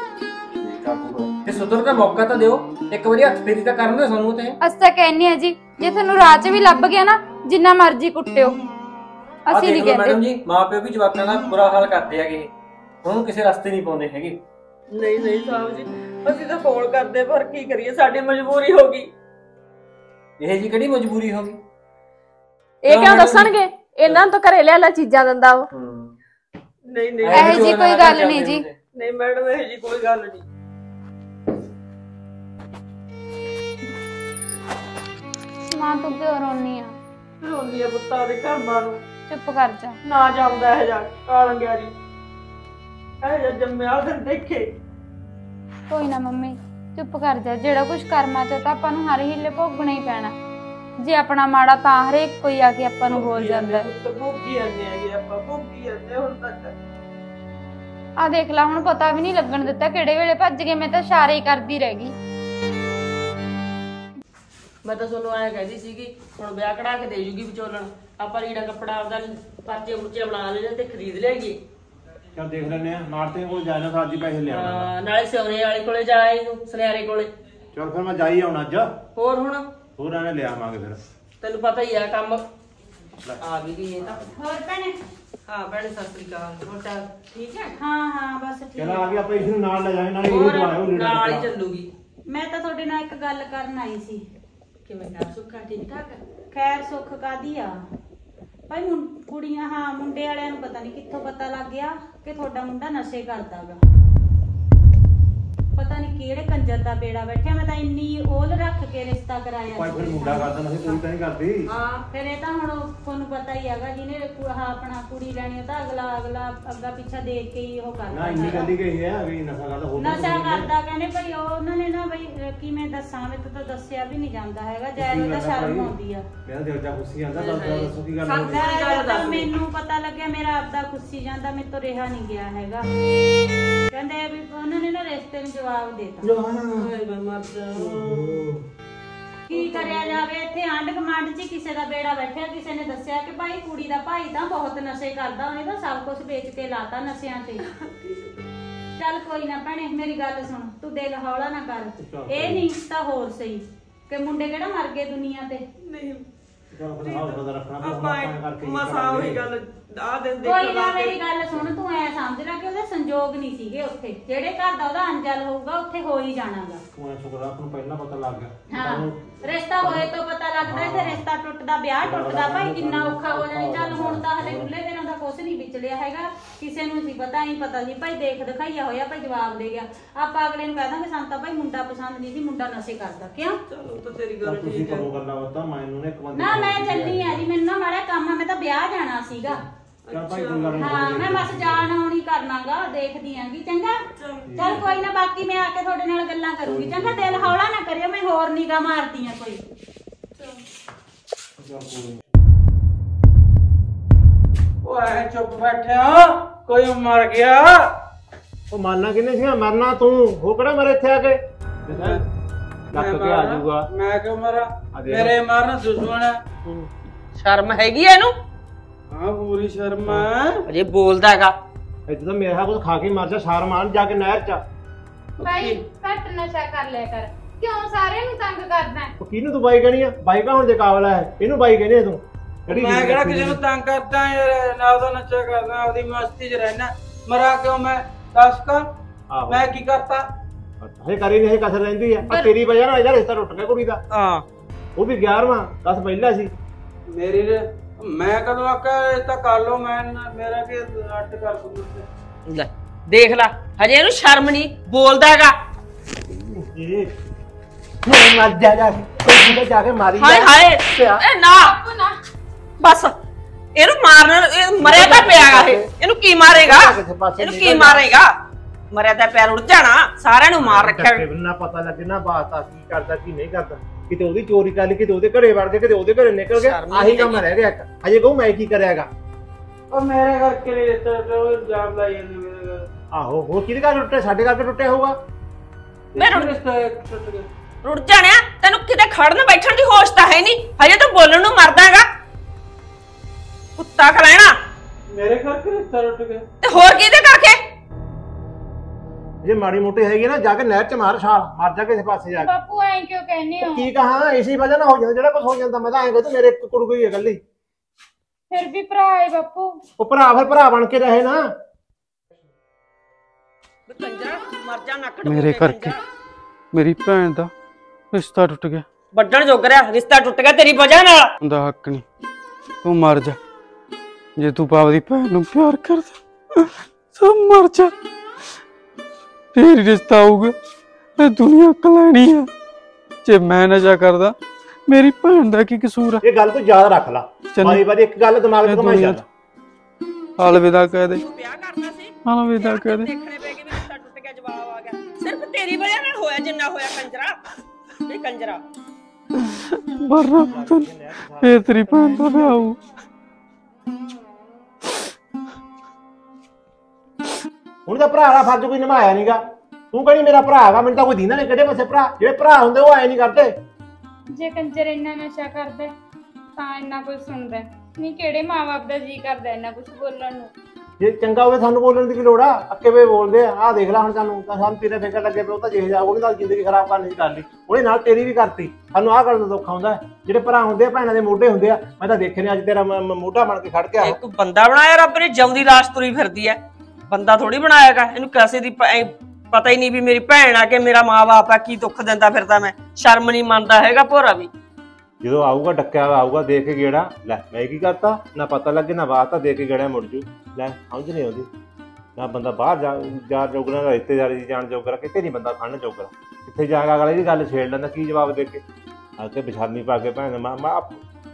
ਤੇ ਸੁਧਰ ਦਾ ਮੌਕਾ ਤਾਂ ਦਿਓ ਇੱਕ ਵਾਰੀ ਹੱਥ ਫੇਰੀ ਤਾਂ ਕਰਨ ਦੇ ਸਾਨੂੰ ਤੇ। ਅਸੀਂ ਤਾਂ ਕਹਿੰਨੇ ਆ ਜੀ ਜੇ ਤੁਹਾਨੂੰ ਰਾਹ 'ਚ ਵੀ ਲੱਭ ਗਿਆ ਨਾ ਜਿੰਨਾ ਮਰਜ਼ੀ ਕੁੱਟਿਓ। ਅਸੀਂ ਨਹੀਂ ਲਓ ਮੈਡਮ ਕਹਿੰਦੇ ਜੀ ਮਾਪਿਓ ਵੀ ਜਵਾਕਾਂ ਦਾ ਬੁਰਾ ਹਾਲ ਕਰਦੇ ਹੈਗੇ। ਉਹਨੂੰ ਕਿਸੇ ਰਸਤੇ ਨਹੀਂ ਪਾਉਂਦੇ ਹੈਗੇ। ਨਹੀਂ ਨਹੀਂ ਸਾਹਿਬ ਜੀ ਅਸੀਂ ਤਾਂ ਫੋਨ ਕਰਦੇ ਪਰ ਕੀ ਕਰੀਏ ਸਾਡੀ ਮਜਬੂਰੀ ਹੋ ਗਈ। ਇਹ ਜੀ ਕਿਹੜੀ ਮਜਬੂਰੀ ਹੋ ਗਈ? ਇਹ ਕਿਉਂ ਦੱਸਣਗੇ? ਇਹਨਾਂ ਨੂੰ ਤਾਂ ਘਰੇ ਲਿਆ ਲਿਆ ਚੀਜ਼ਾਂ ਦਿੰਦਾ ਉਹ। ਨਹੀਂ ਨਹੀਂ ਇਹੋ ਜਿਹੀ ਕੋਈ ਗੱਲ ਨਹੀਂ ਜੀ। ਨਹੀਂ ਮੈਡਮ ਇਹ ਜੀ ਕੋਈ ਗੱਲ ਨਹੀਂ। ਮਾਂ ਤੂੰ ਕਿਉਂ ਰੋਨੀ ਆ? ਰੋਂਦੀ ਆ ਪੁੱਤਾਂ ਦੇ ਘਰਮਾਂ ਨੂੰ ਚੁੱਪ ਕਰ ਜਾ। ਨਾ ਜਾਂਦਾ ਇਹ ਜਾ ਕਾਲੰਗਿਆਰੀ ਇਹ ਜੰਮਿਆ ਦਿਨ ਦੇਖੇ। ਕੋਈ ਨਾ ਮੰਮੀ ਚੁੱਪ ਕਰ ਜਾ। ਜਿਹੜਾ ਕੁਝ ਕਰਮਾ ਚ ਤਾਂ ਆਪਾਂ ਨੂੰ ਹਰ ਹੀਲੇ ਭੋਗਣਾ ਹੀ ਪੈਣਾ। ਜੇ ਆਪਣਾ ਮਾੜਾ ਤਾਂ ਹਰੇਕ ਕੋਈ ਆ ਕੇ ਆਪਾਂ ਨੂੰ ਬੋਲ ਜਾਂਦਾ। ਹੈ। ਪੁੱਤ ਭੁੱਖੀ ਜਾਂਦੇ ਹੈਗੇ ਆਪਾਂ ਭੁੱਖੀ ਜਾਂਦੇ ਹੁਣ ਤੱਕ। ਆ ਦੇਖ ਲੈ ਹੁਣ ਪਤਾ ਵੀ ਨਹੀਂ ਲੱਗਣ ਦਿੱਤਾ ਕਿਹੜੇ ਵੇਲੇ ਭੱਜ ਗਏ। ਮੈਂ ਤਾਂ ਇਸ਼ਾਰੇ ਹੀ ਕਰਦੀ ਰਹਿ ਗਈ। ਮੈਂ ਤਾਂ ਤੁਹਾਨੂੰ ਐਂ ਕਹਿੰਦੀ ਸੀਗੀ ਹੁਣ ਵਿਆਹ ਕਢਾ ਕੇ ਦੇ ਜੂਗੀ ਵਿਚੋਲਣ। ਆਪਾਂ ਲੀੜਾ ਕੱਪੜਾ ਆਪਦਾ ਪਰਚੇ ਪੁਰਚੇ ਬਣਾ ਲੈਣੇ ਤੇ ਖਰੀਦ ਲਿਆਈਏ ਚੱਲ ਦੇਖ ਲੈਨੇ ਆ ਮਾਰਤੇ ਕੋਲ ਜਾਣਾ ਤਾਂ ਅੱਜ ਹੀ ਪੈਸੇ ਲਿਆਉਣਾ ਹਾਂ, ਨਾਲੇ ਸਿਉਨੇ ਵਾਲੇ ਕੋਲੇ ਜਾਏ ਨੂੰ ਸੁਨਿਆਰੇ ਕੋਲੇ। ਚਲ ਫਿਰ ਮੈਂ ਜਾਈ ਆਉਣਾ ਅੱਜ। ਹੋਰ ਹੁਣ? ਹੋਰ ਐਵੇਂ ਲਿਆਵਾਂਗੇ ਫਿਰ। ਤੈਨੂੰ ਪਤਾ ਹੀ ਆ ਕੰਮ। ਆ ਵੀ ਗਈ ਇਹ ਤਾਂ। ਹੋਰ ਭੈਣੇ? ਹਾਂ ਭੈਣੇ ਸਤਿ ਸ੍ਰੀ ਅਕਾਲ। ਹੋਰ ਤਾਂ ਠੀਕ ਹੈ? ਹਾਂ ਹਾਂ ਬਸ ਚਲ ਆ ਗਿਆ ਆਪਾਂ ਇਸ ਨੂੰ ਨਾਲ ਲੈ ਜਾਵਾਂਗੇ ਨਾਲੇ ਇਹ ਹੋਰ ਦਵਾਇਓ ਲੀੜਾ ਨਾਲ ਹੀ ਕੱਪੜਾ। ਚੱਲੂਗੀ। ਮੈਂ ਤਾਂ ਤੁਹਾਡੇ ਨਾਲ ਇੱਕ ਗੱਲ ਕਰਨ ਆਈ ਸੀ। ਕਿਵੇਂ ਕਰ ਸੁੱਖਾ ਠੀਕ ਠਾਕ? ਖੈਰ ਸੁੱਖ ਕਾਦੀ ਆ? ਭਾਈ ਮੁੰ- ਕੁੜੀਆਂ ਹਾਂ ਮੁੰਡੇ ਵਾਲਿਆਂ ਨੂੰ ਪਤਾ ਨਹੀਂ ਕਿੱਥੋਂ ਪਤਾ ਲੱਗ ਗਿਆ। ਕਿ ਤੁਹਾਡਾ ਮੁੰਡਾ ਨਸ਼ੇ ਕਰਦਾਗਾ। ਪਤਾ ਨਹੀਂ ਕਿਹੜੇ ਕੰਜਰ ਦਾ ਬੇੜਾ ਬੈਠਿਆ ਮੈਂ ਤਾਂ ਇੰਨੀ ਓਲ ਰੱਖ ਕੇ ਰਿਸ਼ਤਾ ਕਰਾਇਆ ਭਾਈ ਫਿਰ ਮੁੰਡਾ ਕਰਦਾ ਨਹੀਂ ਕੋਈ ਤਾਂ ਨਹੀਂ ਕਰਦੀ ਹਾਂ ਫਿਰ ਇਹ ਤਾਂ ਹੁਣ ਤੁਹਾਨੂੰ ਪਤਾ ਹੀ ਹੈਗਾ ਜਿਹਨੇ ਆਹ ਆਪਣਾ ਕੁੜੀ ਲੈਣੀ ਉਹ ਤਾਂ ਅਗਲਾ ਅਗਲਾ ਅੱਗਾ ਪਿੱਛਾ ਦੇਖ ਕੇ ਹੀ ਉਹ ਨਾ ਕਰਦਾ ਇੰਨੀ ਹੈਗਾ। ਗੱਲ ਹੀ ਕਹੀ ਹੈ ਵੀ ਨਸ਼ਾ ਕਰਦਾ ਹੋਰ ਤਾਂ ਨਸ਼ਾ। ਕਰਦਾ ਕਹਿੰਦੇ ਭਾਈ ਉਹ ਉਹਨਾਂ ਨੇ ਨਾ ਬਈ ਕਿਵੇਂ ਦੱਸਾਂ ਮੈਨੂੰ ਤਾਂ ਦੱਸਿਆ ਵੀ ਨਹੀਂ ਜਾਂਦਾ ਹੈਗਾ ਜੈ ਨੂੰ ਤਾਂ ਕੀ ਗੱਲ ਆ ਸ਼ਰਮ? ਆਉਂਦੀ ਆ ਮੇਰਾ ਦਿਲ ਜਾ ਖੁਸ਼ੀ ਆਂਦਾ ਦੱਸ ਕੀ ਗੱਲ ਹੋ ਗਈ। ਮੈਨੂੰ ਪਤਾ ਲੱਗਿਆ ਮੇਰਾ ਆਪਦਾ ਖੁਸ਼ੀ ਜਾਂਦਾ ਮੇਰੇ ਤੋਂ ਰਿਹਾ ਨਹੀਂ ਗਿਆ ਹੈਗਾ ਕਹਿੰਦੇ ਵੀ ਉਹਨਾਂ ਨੇ ਨਾ ਰਿਸ਼ਤੇ ਨੂੰ ਜਵਾਬ ਦੇਤਾ। ਹਾਏ ਮੈਂ ਮਰ ਜਾ ਕੀ ਕਰਿਆ ਜਾਵੇ? ਇੱਥੇ ਆਂਢ ਕਮਾਂਡ 'ਚ ਕਿਸੇ ਦਾ ਬੇੜਾ ਬੈਠਿਆ ਕਿਸੇ ਨੇ ਦੱਸਿਆ ਕਿ ਭਾਈ ਕੁੜੀ ਦਾ ਭਾਈ ਤਾਂ ਬਹੁਤ ਨਸ਼ੇ ਕਰਦਾ ਉਹਨੇ ਤਾਂ ਸਭ ਕੁਝ ਵੇਚ ਕੇ ਲਾਤਾ ਨਸ਼ਿਆਂ ਤੇ। ਚੱਲ ਕੋਈ ਨਾ ਭੈਣੇ ਮੇਰੀ ਗੱਲ ਸੁਣ ਤੂੰ ਦਿਲ ਹੌਲਾ ਨਾ ਕਰ। ਇਹ ਨਹੀਂ ਤਾਂ ਹੋਰ ਸਹੀ ਕਿ ਮੁੰਡੇ ਕਿਹੜਾ ਮਰ ਗਏ ਦੁਨੀਆ ਤੇ? ਨਹੀਂ। ਚਲ ਫਿਰ ਹਾਲ ਰੱਖਣਾ ਆਪਾਂ ਮਸਾ ਉਹੀ। ਗੱਲ ਆ ਦਿਨ ਕੋਈ ਦੇਖ ਨਾ ਮੇਰੀ ਗੱਲ ਸੁਣ ਤੂੰ ਐ ਸਮਝ ਲੈ ਕਿ ਉਹਦੇ ਸੰਜੋਗ ਨਹੀਂ ਸੀਗੇ ਉੱਥੇ। ਜਿਹੜੇ ਘਰ ਦਾ ਉਹਦਾ ਅੰਜਲ ਹੋਊਗਾ ਉੱਥੇ ਹੋ ਹੀ ਜਾਣਾਗਾ। ਤੂੰ ਐ ਸ਼ੁਕਰ ਆ, ਆਪ ਨੂੰ ਪਹਿਲਾਂ ਪਤਾ ਲੱਗ ਗਿਆ। ਹਾਂ ਰਿਸ਼ਤਾ ਹੋਏ ਤੋਂ ਪਤਾ ਲੱਗਦਾ ਤੇ ਰਿਸ਼ਤਾ ਟੁੱਟਦਾ ਵਿਆਹ ਟੁੱਟਦਾ ਭਾਈ ਕਿੰਨਾ ਔਖਾ ਹੋ ਜਾਣੀ। ਚੱਲ ਹੁਣ ਤਾਂ ਹਲੇ ਖੁੱਲੇ ਦਿਨਾਂ ਦਾ ਕੁਛ ਨਹੀਂ ਵਿਚਲਿਆ ਹੈਗਾ। ਕਿਸੇ ਨੂੰ ਸੀ ਪਤਾ ਨਹੀਂ ਪਤਾ ਨਹੀਂ। ਭਾਈ ਦੇਖ ਦਿਖਾਈਆ ਹੋਇਆ ਭਾਈ ਜਵਾਬ ਦੇ ਗਿਆ। ਆਪਾਂ ਅਗਲੇ ਨੂੰ ਕਹਿ ਦਾਂਗੇ ਸਾਨੂੰ ਤਾਂ ਭਾਈ ਮੁੰਡਾ ਪਸੰਦ ਨਹੀਂ ਸੀ ਮੁੰਡਾ ਨਸ਼ੇ ਕਰਦਾ। ਕਿਉਂ? ਚਲੋ ਤਾਂ ਤੇਰੀ ਗੱਲ ਤੁਸੀਂ ਠੀਕ ਹੈ। ਕਰੋ ਗੱਲਾਂ ਬਾਤਾਂ ਮੈਨੂੰ ਨੇ ਇੱਕ ਬੰਦੇ ਨਾ ਮੈਂ ਚੱਲੀ ਆ ਜੀ ਮੈਨੂੰ ਨਾ ਮਾੜਾ ਕੰਮ ਆ ਮੈਂ ਤਾਂ ਵਿਆਹ ਜਾਣਾ ਸੀਗਾ। ਚੱਲ ਭਾਈ ਕੋਈ ਗੱਲ ਨਹੀਂ ਹਾਂ ਮੈਂ ਬਸ ਜਾਣ ਆਉਣੀ ਕਰਨਾਗਾ ਦੇਖਦੀ ਆਂਗੀ ਚੰਗਾ? ਚੱਲ ਕੋਈ ਨਾ ਬਾਕੀ ਮੈਂ ਆ ਕੇ ਤੁਹਾਡੇ ਨਾਲ ਗੱਲਾਂ ਕਰੂੰਗੀ। ਚੰਗਾ ਦਿਲ ਹੌਲਾ ਨਾ ਕਰਿਓ ਮੈਂ ਹੋਰ ਨਿਗਾ ਮਾਰਦੀ ਆ ਕੋਈ। ਚੱਲ ਕੋਈ ਨੀ। ਉਹ ਐ ਚੁੱਪ ਬੈਠਿਆ ਕੋਈ ਮਰ ਗਿਆ। ਉਹ ਮਾਰਨਾ ਕਿੰਨੇ ਸੀਗਾ ਮਰਨਾ ਤੂੰ। ਹੋ ਕਿਹੜਾ ਮੇਰੇ ਇੱਥੇ ਆ ਕੇ? ਲੱਕ ਕੇ ਆ ਜਾਊਗਾ। ਮੈਂ ਕਿਉਂ ਮਰਾਂ? ਆ ਦੇਖ। ਮੇਰੇ ਮਾਰਨ ਦੁਸ਼ਮਣ ਹੈ। ਸ਼ਰਮ ਹੈਗੀ ਐ ਇਹਨੂੰ? ਹਾਂ ਪੂਰੀ ਸ਼ਰਮ ਅਜੇ ਬੋਲਦਾ ਹੈਗਾ। ਇੱਥੇ ਤਾਂ ਮੇਰਾ ਕੁਝ ਖਾ ਕੇ ਮਰ ਜਾ ਛਾਰ ਮਾਰ ਜਾ ਕੇ ਨਹਿਰ ਚ ਭਾਈ ਘੱਟ ਨਸ਼ਾ ਕਰ ਲਿਆ ਕਰ। ਕਿਉਂ ਸਾਰਿਆਂ ਨੂੰ ਤੰਗ ਕਰਦਾ ਹੈ? ਉਹ ਕਿਹਨੂੰ ਤੂੰ ਬਾਈ ਕਹਿਣੀ ਆ? ਬਾਈ ਕਾ ਦੇ ਕਾਬਲਾ ਹੈ ਇਹਨੂੰ ਬਾਈ ਕਹਿੰਦੇ ਆ ਤੂੰ। ਕਿਹੜੀ ਮੈਂ ਕਿਹੜਾ ਕਿਸੇ ਨੂੰ? ਤੰਗ ਕਰਦਾ ਯਾਰ ਨਾ ਉਹਦਾ ਨਸ਼ਾ ਕਰਦਾ ਆਪਦੀ ਮਸਤੀ 'ਚ ਰਹਿਣਾ। ਮਰਾ ਕਿਉਂ ਮੈਂ? ਦੱਸ ਕਾ। ਆਹੋ। ਮੈਂ ਕੀ ਕਰਤਾ? ਹੇ ਕਰੀ ਨਹੀਂ ਕਸਰ ਰਹਿੰਦੀ ਆ। ਆ ਤੇਰੀ ਵਜ੍ਹਾ ਨਾਲ ਇਹਦਾ ਰਿਸ਼ਤਾ ਟੁੱਟ ਗਿਆ ਕੁੜੀ ਦਾ। ਹਾਂ। ਉਹ ਵੀ 11ਵਾਂ 10 ਪਹਿਲਾ ਸੀ। ਮੇਰੀ ਰ- ਮੈਂ ਕਦੋਂ ਆਖਿਆ ਇਹ ਤਾਂ ਕਰ ਲਓ ਮੈਂ ਮੇਰਾ ਕੀ ਅੱਟ ਕਰ ਦੂੰਗਾ ਲੈ ਦੇਖ ਲੈ ਹਜੇ ਇਹਨੂੰ ਸ਼ਰਮ ਨਹੀਂ ਬੋਲਦਾ ਹੈਗਾ। ਇਹ ਮੈਂ ਮਰ ਜਾ ਜਾ ਕੇ ਕੋਈ ਜਿਹਦੇ ਜਾ ਕੇ ਮਾਰੀ ਹਾਏ ਜਾ। ਹਾਏ ਇਹ ਨਾ ਬਸ ਇਹਨੂੰ ਮਾਰਨ ਇਹ ਮਰਿਆ ਤਾਂ ਪਿਆਗਾ ਇਹ। ਇਹਨੂੰ ਕੀ ਮਾਰੇਗਾ? ਇਹਨੂੰ ਕੀ ਮਾਰੇਗਾ? ਮਰਿਆ ਤਾਂ ਪੈਰ ਉੜ ਜਾਣਾ ਸਾਰਿਆਂ ਨੂੰ ਮਾਰ ਰੱਖਿਆ। ਵੀ ਨਾ ਪਤਾ ਲੱਗੇ ਨਾ ਬਾਤ ਆ ਕੀ ਕਰਦਾ ਕੀ ਨਹੀਂ ਕਰਦਾ। ਕਿਤੇ ਉਹਦੀ ਚੋਰੀ ਕਰ ਲਈ ਕਿਤੇ ਉਹਦੇ ਘਰੇ ਵੜ ਕੇ ਕਿਤੇ ਉਹਦੇ ਘਰੇ ਨਿਕਲ ਗਿਆ ਸ਼ਰਮ ਆਹੀ ਕੰਮ ਰਹਿ ਗਿਆ ਇੱਕ। ਹਜੇ ਕਹੂੰ ਮੈਂ ਕੀ ਕਰਿਆਗਾ ਉਹ ਮੇਰੇ ਕਰਕੇ ਨਹੀਂ ਦਿੱਤਾ ਤੇ ਉਹ ਇਲਜ਼ਾਮ ਲਾਈ ਜਾਂਦੇ ਮੇਰੇ ਘਰ। ਆਹੋ ਹੋਰ ਕਿਹਦੇ ਘਰ ਟੁੱਟੇ ਸਾਡੇ ਘਰ ਟੁੱਟਿਆ ਹੋਊਗਾ। ਮੈਂ ਰੁੜ ਰਿਸ਼ਤਾ ਟੁੱਟ ਗਿਆ ਰੁੜ ਜਾਣਿਆ? ਤੈਨੂੰ ਕਿਤੇ ਖੜਨ ਬੈਠਣ ਦੀ ਹੋਸ਼ ਤਾਂ ਹੈ ਨਹੀਂ। ਹਜੇ ਤੂੰ ਬੋਲਣ ਨੂੰ ਮਰਦਾ ਹੈਗਾ। ਕੁੱਤਾ ਖਲਾਣਾ। ਮੇਰੇ ਕਰਕੇ ਰਿਸ਼ਤਾ ਟੁੱਟ ਗਿਆ ਤੇ ਹੋਰ ਕਿਹਦੇ ਕਰਕੇ? ਜੇ ਮਾੜੀ ਮੋਟੀ ਹੈਗੀ ਨਾ ਜਾ ਕੇ ਨਹਿਰ ਚ ਮਾਰ ਛਾਲ ਮਰ ਜਾ ਕਿਸੇ ਪਾਸੇ ਜਾ ਕੇ। ਬਾਪੂ ਐਂ ਕਿਉਂ ਕਹਿੰਦੇ ਹੋ? ਕੀ ਕਹਾਂ ਇਸੇ ਵਜ੍ਹਾ ਨਾਲ ਹੋ ਜਾਂਦਾ ਜਿਹੜਾ ਕੁਝ ਹੋ ਜਾਂਦਾ ਮੈਂ ਤਾਂ ਐਂ ਕਹਿੰਦਾ ਮੇਰੇ ਇੱਕ ਕੁੜੀ ਹੈ ਇਕੱਲੀ। ਫਿਰ ਵੀ ਭਰਾ ਹੈ ਬਾਪੂ। ਉਹ ਭਰਾ ਫਿਰ ਭਰਾ ਬਣ ਕੇ ਰਹੇ ਨਾ। ਕੰਜਰਾ ਮਰ ਜਾ ਨੱਕ ਮੇਰੇ ਕਰਕੇ ਮੇਰੀ ਭੈਣ ਦਾ ਰਿਸ਼ਤਾ ਟੁੱਟ ਗਿਆ। ਵੱਡਣ ਜੋਗ ਰਿਹਾ ਰਿਸ਼ਤਾ ਟੁੱਟ ਗਿਆ ਤੇਰੀ ਵਜ੍ਹਾ ਨਾਲ। ਉਹਦਾ ਹੱਕ ਨਹੀਂ। ਤੂੰ ਮਰ ਜਾ। ਜੇ ਤੂੰ ਆਪਦੀ ਭੈਣ ਨੂੰ ਪਿਆਰ ਕਰਦਾ ਸਭ ਮਰ ਜਾ। ਫੇਰ ਹੀ ਰਿਸ਼ਤਾ ਆਊਗਾ ਇਹ ਦੁਨੀਆ ਕਲੈਣੀ ਹੈ ਜੇ ਮੈਂ ਨਸ਼ਾ ਕਰਦਾ ਮੇਰੀ ਭੈਣ ਦਾ ਕੀ ਕਸੂਰ ਹੈ ਇਹ ਗੱਲ ਤੂੰ ਯਾਦ ਰੱਖ ਲੈ। ਚੰਨੀ- ਵਾਰੀ ਵਾਰੀ ਇੱਕ ਗੱਲ ਦਿਮਾਗ 'ਚ ਘਮਾਈ ਦੁਨੀਆ ਚੱਲ ਅਲਵਿਦਾ ਕਹਿ ਦੇ। ਵਿਆਹ ਕਰਨਾ ਸੀ? ਅਲਵਿਦਾ ਕਹਿ ਦੇ। ਦੇਖਣੇ ਪੈ ਗਏ ਵੀ ਰਿਸ਼ਤਾ ਟੁੱਟ ਗਿਆ ਜਵਾਬ ਆ ਗਿਆ। ਸਿਰਫ ਤੇਰੀ ਵਜ੍ਹਾ ਨਾਲ ਹੋਇਆ ਜਿੰਨਾ ਹੋਇਆ ਕੰਜਰਾ। ਇਹ ਕੰਜਰਾ। ਮਰਨਾ ਪੁੱਤ ਫੇਰ ਤੇਰੀ ਭੈਣ ਦਾ ਵਿਆਹ ਹੋਊ। ਹੁਣ ਤਾਂ ਭਰਾ ਦਾ ਫਰਜ਼ ਕੋਈ ਨਿਭਾਇਆ ਨਹੀਂਗਾ ਤੂੰ ਕਹਿੰਦੀ ਮੇਰਾ ਭਰਾ ਹੈਗਾ ਮੈਨੂੰ ਤਾਂ ਕੋਈ ਦੀਨਾ ਨਹੀਂ ਕਿਹੜੇ ਪਾਸੇ ਭਰਾ। ਜਿਹੜੇ ਭਰਾ ਹੁੰਦੇ ਉਹ ਐ ਨਹੀਂ ਕਰਦੇ। ਜੇ ਕੰਜਰ ਇੰਨਾ ਨਸ਼ਾ ਕਰਦਾ ਹੈ, ਤਾਂ ਇੰਨਾ ਕੁਝ ਸੁਣਦਾ ਹੈ। ਨਹੀਂ ਕਿਹੜੇ ਮਾਪੇ ਦਾ ਜੀ ਕਰਦਾ ਇੰਨਾ ਕੁਝ ਬੋਲਣ ਨੂੰ? ਜੇ ਚੰਗਾ ਹੋਵੇ ਸਾਨੂੰ ਬੋਲਣ ਦੀ ਕੀ ਲੋੜ ਆ? ਅੱਕੇ ਵੇ ਬੋਲਦੇ ਆ। ਆਹ ਦੇਖ ਲੈ ਹੁਣ ਸਾਨੂੰ। ਤਾਂ ਸਾਨੂੰ ਤੇਰੇ ਫਿਕਰ ਲੱਗੇ ਪਏ ਉਹ ਤਾਂ ਜਿਹੇ ਜਾ ਉਹਨੇ ਤਾਂ ਜ਼ਿੰਦਗੀ ਖਰਾਬ ਕਰਨੀ ਕਰ ਲਈ। ਉਹਨੇ ਨਾਲ ਤੇਰੀ ਵੀ ਕਰਤੀ। ਸਾਨੂੰ ਆਹ ਗੱਲ ਦਾ ਦੁੱਖ ਆਉਂਦਾ ਹੈ। ਜਿਹੜੇ ਭਰਾ ਹੁੰਦੇ ਆ ਭੈਣਾਂ ਦੇ ਮੋਢੇ ਹੁੰਦੇ ਆ। ਮੈਂ ਤਾਂ ਦੇਖੇ ਨੇ ਅੱਜ ਤੇਰਾ ਮ- ਮ- ਮੋਢਾ ਬਣ ਕੇ ਖੜ ਗਿਆ ਉਹ। ਇੱਕ ਬੰਦਾ ਬਣਾਇਆ ਰੱਬ ਨੇ ਜਿਉਂਦੀ ਲਾਸ਼ ਤੁਰੀ ਫਿਰਦੀ ਐ ਬੰਦਾ ਥੋੜੀ ਬਣਾਇਆਗਾ ਇਹਨੂੰ ਕਿਸੇ ਦੀ ਪ- ਐਂ ਪਤਾ ਹੀ ਨਹੀਂ ਵੀ ਮੇਰੀ ਭੈਣ ਆ ਕਿ ਮੇਰਾ ਮਾਂ-ਬਾਪ ਆ, ਕੀ ਦੁੱਖ ਦਿੰਦਾ ਫਿਰਦਾ ਮੈਂ, ਸ਼ਰਮ ਨਹੀਂ ਮੰਨਦਾ ਹੈਗਾ ਭੋਰਾ ਵੀ। ਜਦੋਂ ਆਊਗਾ ਡੱਕਿਆ ਹੋਇਆ, ਆਊਗਾ ਦੇਖ ਕੇ ਗੇੜਾ, ਲੈ, ਮੈਂ ਕੀ ਕਰਤਾ, ਨਾ ਪਤਾ ਲੱਗੇ, ਨਾ ਵਾਸਤਾ ਦੇ ਕੇ ਗੇੜਾ ਮੁੜ ਜੂ। ਲੈ, ਸਮਝ ਨਹੀਂ ਆਉਂਦੀ। ਨਾ ਬੰਦਾ ਬਾਹਰ ਜਾ ਜਾ ਜੋਗਰਾ ਦਾ ਰਿਸ਼ਤੇਦਾਰੀ ਦੀ ਜਾਣ ਜੋਗਰਾ ਕਿਤੇ ਨਹੀਂ ਬੰਦਾ ਖੜਨ ਜੋਗਰਾ ਕਿੱਥੇ ਜਾ ਕੇ ਅਗਲੇ ਦੀ ਗੱਲ ਛੇੜ ਲੈਂਦਾ, ਕੀ ਜਵਾਬ ਦੇ ਕੇ? ਆ ਕੇ ਬਿਛਾਨੀ ਪਾ ਕੇ ਭੈਣ, ਮਾਂ ਮਾਂ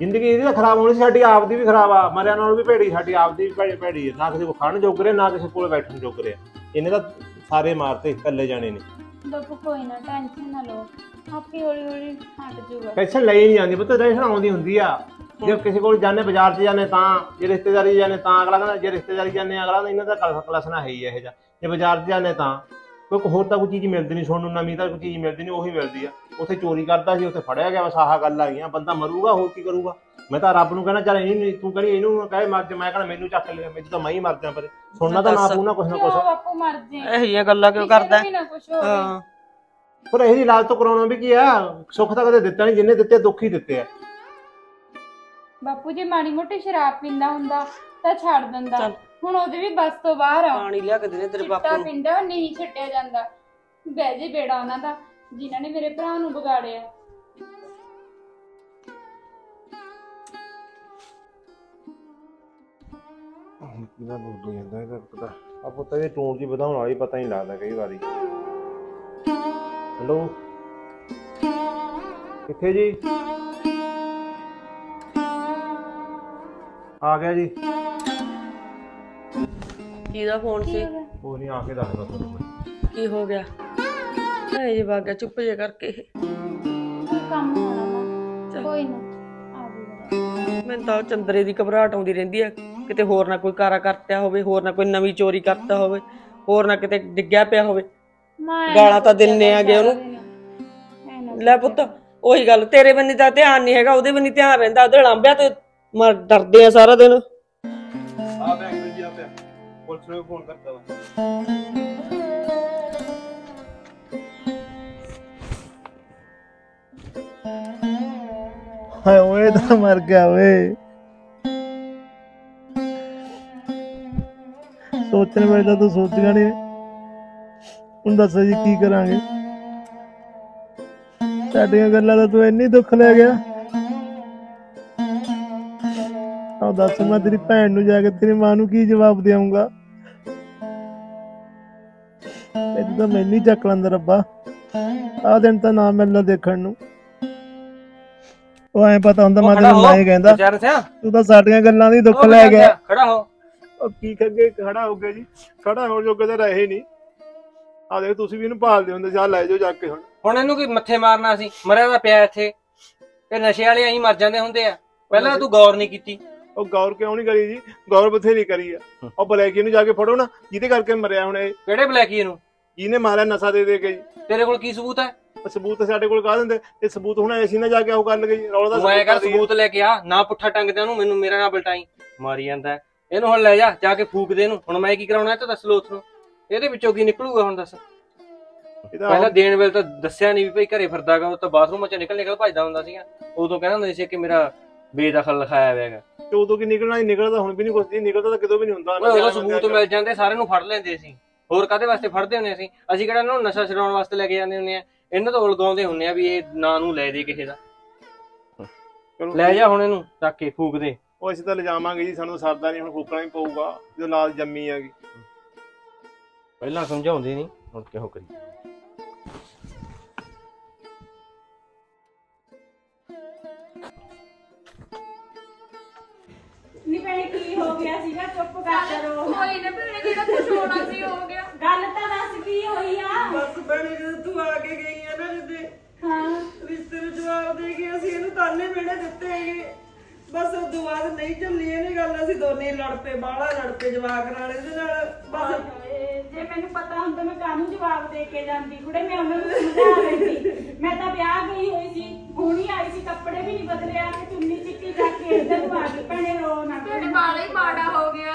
ਜ਼ਿੰਦਗੀ ਇਹਦੀ ਤਾਂ ਖਰਾਬ ਹੋਣੀ ਸੀ ਸਾਡੀ ਆਪ ਦੀ ਵੀ ਖਰਾਬ ਆ। ਮਰਿਆਂ ਨਾਲ ਵੀ ਭੇੜੀ ਸਾਡੀ ਆਪ ਦੀ ਵੀ ਭੈੜੀ ਭੈੜੀ ਹੈ ਨਾ ਕਿਸੇ ਕੋ ਖੜਨ ਜੋਗਰੇ ਨਾ ਕਿਸੇ ਕੋਲ ਬੈਠਣ ਜੋਗਰੇ ਆ ਇਹਨੇ ਤਾਂ ਸਾਰੇ ਮਾਰਤੇ ਇਕੱਲੇ ਜਾਣੇ ਨੇ। ਬਾਪੂ ਕੋਈ ਨਾ ਟੈਨਸ਼ਨ ਨਾ ਲਓ। ਆਪੇ ਹੌਲੀ ਹੌਲੀ ਹਟ ਜਾਊਗਾ ਟੈਨਸ਼ਨ ਲਈ ਨਹੀਂ ਜਾਂਦੀ ਪੁੱਤ ਟੈਨਸ਼ਨ ਆਉਂਦੀ ਹੁੰਦੀ ਆ। ਜੇ ਕਿਸੇ ਕੋਲ ਜਾਣੇ ਬਾਜ਼ਾਰ 'ਚ ਜਾਣੇ ਤਾਂ ਜੇ ਰਿਸ਼ਤੇਦਾਰੀ ਜਾਣੇ ਤਾਂ ਅਗਲਾ ਕਹਿੰਦਾ ਜੇ ਰਿਸ਼ਤੇਦਾਰੀ ਜਾਣੇ ਅਗਲਾ ਕਹਿੰਦਾ ਇਹਨਾਂ ਦਾ ਕਲਸ ਕਲਸਣਾ ਹੈ ਹੀ ਇਹ ਜਿਹਾ। ਜੇ ਬਾਜ਼ਾਰ 'ਚ ਜਾਣੇ ਤਾਂ ਕੋਈ ਹੋਰ ਤਾਂ ਕੋਈ ਚੀਜ਼ ਮਿਲਦੀ ਨਹੀਂ ਸੁਣਨ ਨੂੰ ਨਵੀਂ ਤਾਂ ਕੋਈ ਚੀਜ਼ ਮਿਲਦੀ ਨਹੀਂ ਉਹੀ ਮਿਲਦੀ ਆ। ਉੱਥੇ ਚੋਰੀ ਕਰਦਾ ਸੀ ਉੱਥੇ ਫੜਿਆ ਗਿਆ ਬਸ ਆਹ ਗੱਲ ਆ ਗਈਆਂ ਬੰਦਾ ਮਰੂਗਾ ਹੋਰ ਕੀ ਕਰੂਗਾ? ਮੈਂ ਤਾਂ ਰੱਬ ਨੂੰ ਕਹਿੰਦਾ ਚੱਲ ਇਹਨੂੰ ਤੂੰ ਕਹਿੰਦੀ ਇਹਨੂੰ ਕਹੇ ਮਰ ਜਾ ਮੈਂ ਕਹਿੰਦਾ ਮੈਨੂੰ ਚੱਕ ਲਿਆ ਮੈਨੂੰ ਤਾਂ ਮੈਂ ਹੀ ਮਰ ਜਾ ਪਰ ਸੁਣਨਾ ਤਾਂ ਨਾ ਪੂ ਨਾ ਕੁਛ ਨਾ ਕਿਉਂ ਕੁਛ ਬਾਪੂ ਮਰ ਜੇ? ਇਹੋ ਜਿਹੀਆਂ ਗੱਲਾਂ ਕਿਉਂ ਕਰਦਾ? ਨਾ ਹੋਵੇ। ਹਾਂ। ਪਰ ਇਹਦੀ ਇਲਾਜ ਤੋਂ ਕਰਾਉਣਾ ਵੀ ਕੀ ਆ? ਸੁੱਖ ਤਾਂ ਕਦੇ ਦਿੱਤਾ ਨਹੀਂ ਜਿੰਨੇ ਦਿੱਤੇ ਦੁੱਖ ਹੀ ਦਿੱਤੇ ਆ। ਬਾਪੂ ਜੀ ਮਾੜੀ ਮੋਟੀ ਸ਼ਰਾਬ ਪੀਂਦਾ ਹੁੰਦਾ ਤਾਂ ਛੱਡ ਦਿੰਦਾ। ਚੱਲ। ਹੁਣ ਉਹਦੇ ਵੀ ਬਸ ਤੋਂ ਬਾਹਰ ਆ। ਪਾਣੀ ਲਿਆ ਕੇ ਦੇ ਤੇਰੇ ਚਿੱਟਾ ਬਾਪੂ ਨੂੰ। ਪਿੰਡਾ ਨਹੀਂ ਛੱਡਿਆ ਜਾਂਦਾ। ਬਹਿ ਜੇ ਬੇੜਾ ਉਹਨਾਂ ਦਾ। ਜਿਨ੍ਹਾਂ ਨੇ ਮੇਰੇ ਭਰਾ ਨੂੰ ਵਿਗਾੜਿਆ। ਕਿਹਦਾ ਬੋਲੀ ਜਾਂਦਾ ਇਹਦਾ ਪਤਾ। ਆ ਪੁੱਤ ਇਹ ਟੋਨ ਜੀ ਵਧਾਉਣ ਵਾਲੀ ਪਤਾ ਨਹੀਂ ਲੱਗਦਾ ਕਈ ਵਾਰੀ। ਹੈਲੋ? ਕਿੱਥੇ ਜੀ? ਆ ਗਿਆ ਜੀ। ਕਿਹਦਾ ਫੋਨ ਸੀ? ਉਹ ਨਹੀਂ ਆ ਕੇ ਦੱਸਦਾ ਤੁਹਾਨੂੰ ਮੈਂ। ਕੀ ਹੋ ਗਿਆ? ਇਹ ਜੀ ਵਾਗਾ ਚੁੱਪ ਜੇ ਕਰਕੇ। ਕੋਈ ਕੰਮ ਹੋਣਾ ਵਾ। ਕੋਈ ਨਾ ਆ ਮੈਨੂੰ ਤਾਂ ਉਹ ਚੰਦਰੇ ਦੀ ਘਬਰਾਹਟ ਆਉਂਦੀ ਰਹਿੰਦੀ ਆ। ਕਿਤੇ ਹੋਰ ਨਾ ਕੋਈ ਕਾਰਾ ਕਰਤਿਆ ਹੋਵੇ ਹੋਰ ਨਾ ਕੋਈ ਨਵੀਂ ਚੋਰੀ ਕਰਤਾ ਹੋਵੇ ਹੋਰ ਨਾ ਕਿਤੇ ਡਿੱਗਿਆ ਪਿਆ ਹੋਵੇ। ਮੈਂ ਗਾਲਾਂ ਤਾਂ ਦਿੰਨੇ ਆਗੇ ਉਹਨੂੰ। ਲੈ ਪੁੱਤ ਉਹੀ ਗੱਲ ਤੇਰੇ ਬੰਨੀ ਤਾਂ ਧਿਆਨ ਨਹੀਂ ਹੈਗਾ ਉਹਦੇ ਬੰਨੀ ਧਿਆਨ ਰਹਿੰਦਾ ਉਹਦੇ ਲਾਂਬਿਆ ਤੇ ਮਰ ਡਰਦੇ ਆ ਸਾਰਾ ਦਿਨ। ਆ ਬੈਂਕ ਜੀ ਆ ਪਿਆ। ਪੁਲਿਸ ਨੂੰ ਫੋਨ ਕਰਤਾ ਵਾ। ਹਾਏ ਓਏ, ਤਾਂ ਮਰ ਗਿਆ ਓਏ। ਸੋਚਣ ਵੇਲੇ ਤਾਂ ਤੂੰ ਸੋਚਿਆ ਨਹੀਂ ਹੁਣ ਦੱਸ ਜੀ ਕੀ ਕਰਾਂਗੇ? ਸਾਡੀਆਂ ਗੱਲਾਂ ਦਾ ਤੂੰ ਇੰਨੀ ਦੁੱਖ ਲੈ ਗਿਆ। ਆਹ ਦੱਸ ਮੈਂ ਤੇਰੀ ਭੈਣ ਨੂੰ ਜਾ ਕੇ ਤੇਰੀ ਮਾਂ ਨੂੰ ਕੀ ਜਵਾਬ ਦੇਵਾਂਗਾ? ਇਹ ਤਾਂ ਮੈਨੂੰ ਹੀ ਚੱਕ ਲੈਂਦਾ ਰੱਬਾ। ਆਹ ਦਿਨ ਤਾਂ ਨਾ ਮਿਲਣਾ ਦੇਖਣ ਨੂੰ। ਉਹ ਐ ਪਤਾ ਹੁੰਦਾ ਮੈਂ ਤੈਨੂੰ ਹੋ ਮੈਂ ਹੀ ਕਹਿੰਦਾ। ਵਿਚਾਰ ਸਿਆ। ਤੂੰ ਤਾਂ ਸਾਡੀਆਂ ਗੱਲਾਂ ਦੀ ਦੁੱਖ ਲੈ ਗਿਆ। ਖੜਾ ਹੋ। ਉਹ ਕੀ ਖੱਗੇ ਖੜਾ ਹੋ ਗਿਆ ਜੀ। ਖੜਾ ਹੋਣ ਜੋਗੇ ਤਾਂ ਰਹੇ ਨਹੀਂ। ਆ ਦੇਖ ਤੁਸੀਂ ਵੀ ਇਹਨੂੰ ਭਾਲਦੇ ਹੁੰਦੇ ਜਾ ਲੈ ਜਾਓ ਜਾ ਕੇ ਹੁਣ। ਹੁਣ ਇਹਨੂੰ ਕੀ ਮੱਥੇ ਮਾਰਨਾ ਸੀ? ਮਰਿਆ ਦਾ ਪਿਆ ਇੱਥੇ। ਤੇ ਨਸ਼ੇ ਵਾਲੇ ਐਂ ਮਰ ਜਾਂਦੇ ਹੁੰਦੇ ਆ। ਪਹਿਲਾਂ ਤੂੰ ਗੌਰ ਨਹੀਂ ਕੀਤੀ। ਉਹ ਗੌਰ ਕਿਉਂ ਨਹੀਂ ਕਰੀ ਜੀ? ਗੌਰ ਬਥੇਰੀ ਕਰੀ ਆ। ਉਹ ਬਲੈਕੀ ਨੂੰ ਜਾ ਕੇ ਫੜੋ ਨਾ। ਜਿਹਦੇ ਕਰਕੇ ਮਰਿਆ ਹੁਣ ਇਹ। ਕਿਹੜੇ ਬਲੈਕੀ ਇਹਨੂੰ ਜਿਹਨੇ ਮਾਰਿਆ ਨਸ਼ਾ ਦੇ ਦੇ ਕੇ ਜੀ। ਤੇਰੇ ਕੋਲ ਕੀ ਸਬੂਤ ਹੈ? ਸਬੂਤ ਸਾਡੇ ਕੋਲ ਕਾ ਦਿੰਦੇ ਇਹ ਸਬੂਤ ਹੁਣ ਅਸੀਂ ਨਾ ਜਾ ਕੇ ਉਹ ਲਗੇ ਜੀ ਰੌਲਾ ਦਾ ਤੂੰ ਐਂ ਕਰ? ਸਬੂਤ ਲੈ ਕੇ ਆ ਨਾ ਪੁੱਠਾ ਟੰਗਦੇ ਉਹਨੂੰ ਮੈਨੂੰ ਮੇਰਾ ਨਾ ਬਲਟਾਈ। ਮਾਰੀ ਜਾਂਦਾ। ਇਹਨੂੰ ਹੁਣ ਲੈ ਜਾ ਜਾ ਕੇ ਫੂਕ ਦੇ ਇਹਨੂੰ। ਹੁਣ ਮੈਂ ਕੀ ਕਰਾਉਣਾ ਤਾਂ ਦੱਸ ਲੋ ਉਸਨੂੰ ਇਹਦੇ ਵਿੱਚੋਂ ਕੀ ਨਿਕਲੂਗਾ ਹੁਣ ਦੱਸ? ਪਹਿਲਾਂ ਦੇਣ ਵੇਲੇ ਤਾਂ ਦੱਸਿਆ ਨਹੀਂ ਵੀ ਭਈ ਘਰੇ ਫਿਰਦਾਗਾ ਉਹ ਤਾਂ ਬਾਥਰੂਮ ਚ ਨਿਕਲ ਨਿਕਲ ਭੱਜਦਾ ਹੁੰਦਾ ਸੀਗਾ। ਉਦੋਂ ਕਹਿੰਦਾ ਹੁੰਦਾ ਸੀ ਕਿ ਮੇਰਾ ਬੇਦਖਲ ਲਿਖਾਇਆ ਹੋਇਆ ਤੇ ਉਦੋਂ ਕੀ ਨਿਕਲਣਾ ਹੀ ਨਿਕਲਦਾ ਹੁਣ ਵੀ ਨਹੀਂ ਕੁਛ ਜੀ ਨਿਕਲਦਾ ਤਾਂ ਕਿਤੋਂ ਵੀ ਨਹੀਂ ਹੁੰਦਾ। ਉਹਦਾ ਸਬੂਤ ਮਿਲ ਜਾਂਦੇ ਸਾਰਿਆਂ ਨੂੰ ਫੜ ਲੈਂਦੇ ਸੀ ਹੋਰ ਕਾਦੇ ਵਾਸਤੇ ਫੜਦੇ ਹੁੰਦੇ ਅਸੀਂ? ਅਸੀਂ ਕਿਹੜਾ ਇਹਨਾਂ ਨੂੰ ਨਸ਼ਾ ਛਡਾਉਣ ਵਾਸਤੇ ਲੈ ਕੇ ਜਾਂਦੇ ਹੁੰਦੇ ਆ? ਇਹਨਾਂ ਤੋਂ ਉਲਗਾਉਂਦੇ ਹੁੰਦੇ ਆ ਵੀ ਇਹ ਨਾਂ ਨੂੰ ਲੈ ਦੇ ਕਿਸੇ ਦਾ। ਚਲੋ ਲੈ ਜਾ ਹੁਣ ਇਹਨੂੰ ਚੱਕ ਕੇ ਫੂਕ ਦੇ। ਉਹ ਅਸੀਂ ਤਾਂ ਲਿਜਾਵਾਂਗੇ ਜੀ ਸਾਨੂੰ ਸਰਦਾ ਨਹੀਂ ਹੁਣ ਫੂਕਣਾ ਹੀ ਪਊਗਾ ਜਦੋਂ ਲਾਲ ਜੰਮੀ ਹੈਗੀ। ਪਹਿਲਾਂ ਸਮਝਾਉਂਦੇ ਨਹੀਂ ਹੁਣ ਕਿਹੋ ਕਰੀ ਨੀ ਭੈਣੇ ਕੀ ਹੋ ਗਿਆ ਸੀਗਾ? ਚੁੱਪ ਕਰ ਕਰੋ। ਕੋਈ ਨਾ ਭੈਣੇ ਜਿਹੜਾ ਕੁਝ ਹੋਣਾ ਸੀ ਹੋ ਗਿਆ ਗੱਲ ਤਾਂ ਦੱਸ ਕੀ ਹੋਈ ਬਣੀ ਜਦੋਂ ਤੂੰ ਆ ਕੇ ਗਈ ਆ ਨਾ ਜਦੇ ਹਾਂ। ਰਿਸ਼ਤੇ ਨੂੰ ਜਵਾਬ ਦੇ ਕੇ ਅਸੀਂ ਇਹਨੂੰ ਤਾਨੇ ਮੇੜੇ ਦਿੱਤੇ ਹੈਗੇ। ਬਸ ਉਹ ਤੋਂ ਬਾਅਦ ਨਹੀਂ ਚੱਲੀ ਇਹਨੇ ਗੱਲ ਅਸੀਂ ਦੋਨੇ ਹੀ ਲੜ ਪਏ ਬਾਹਲਾ ਲੜ ਪਏ ਜਵਾਕ ਨਾਲ ਇਹਦੇ ਨਾਲ। ਬਸ। ਹਾਏ, ਜੇ ਮੈਨੂੰ ਪਤਾ ਹੁੰਦਾ ਮੈਂ ਕਾਹਨੂੰ ਜਵਾਬ ਦੇ ਕੇ ਜਾਂਦੀ? ਕੁੜੇ ਮੈਂ ਉਹਨਾਂ ਨੂੰ ਸਮਝਾ ਲੈਂਦੀ। ਮੈਂ ਤਾਂ ਵਿਆਹ ਗਈ ਹੋਈ ਸੀ ਹੁਣੀ ਆਈ ਸੀ ਕੱਪੜੇ ਵੀ ਨਹੀਂ ਬਦਲੇ ਆ ਕੇ ਚੁੰਨੀ ਚਿੱਟੀ ਜਾ ਕੇ ਇੱਧਰ ਨੂੰ ਆ ਗਈ ਭੈਣੇ ਰੋ ਨਾ ਭੈਣੇ ਬਾਲਾ ਹੀ ਮਾੜਾ ਹੋ ਗਿਆ।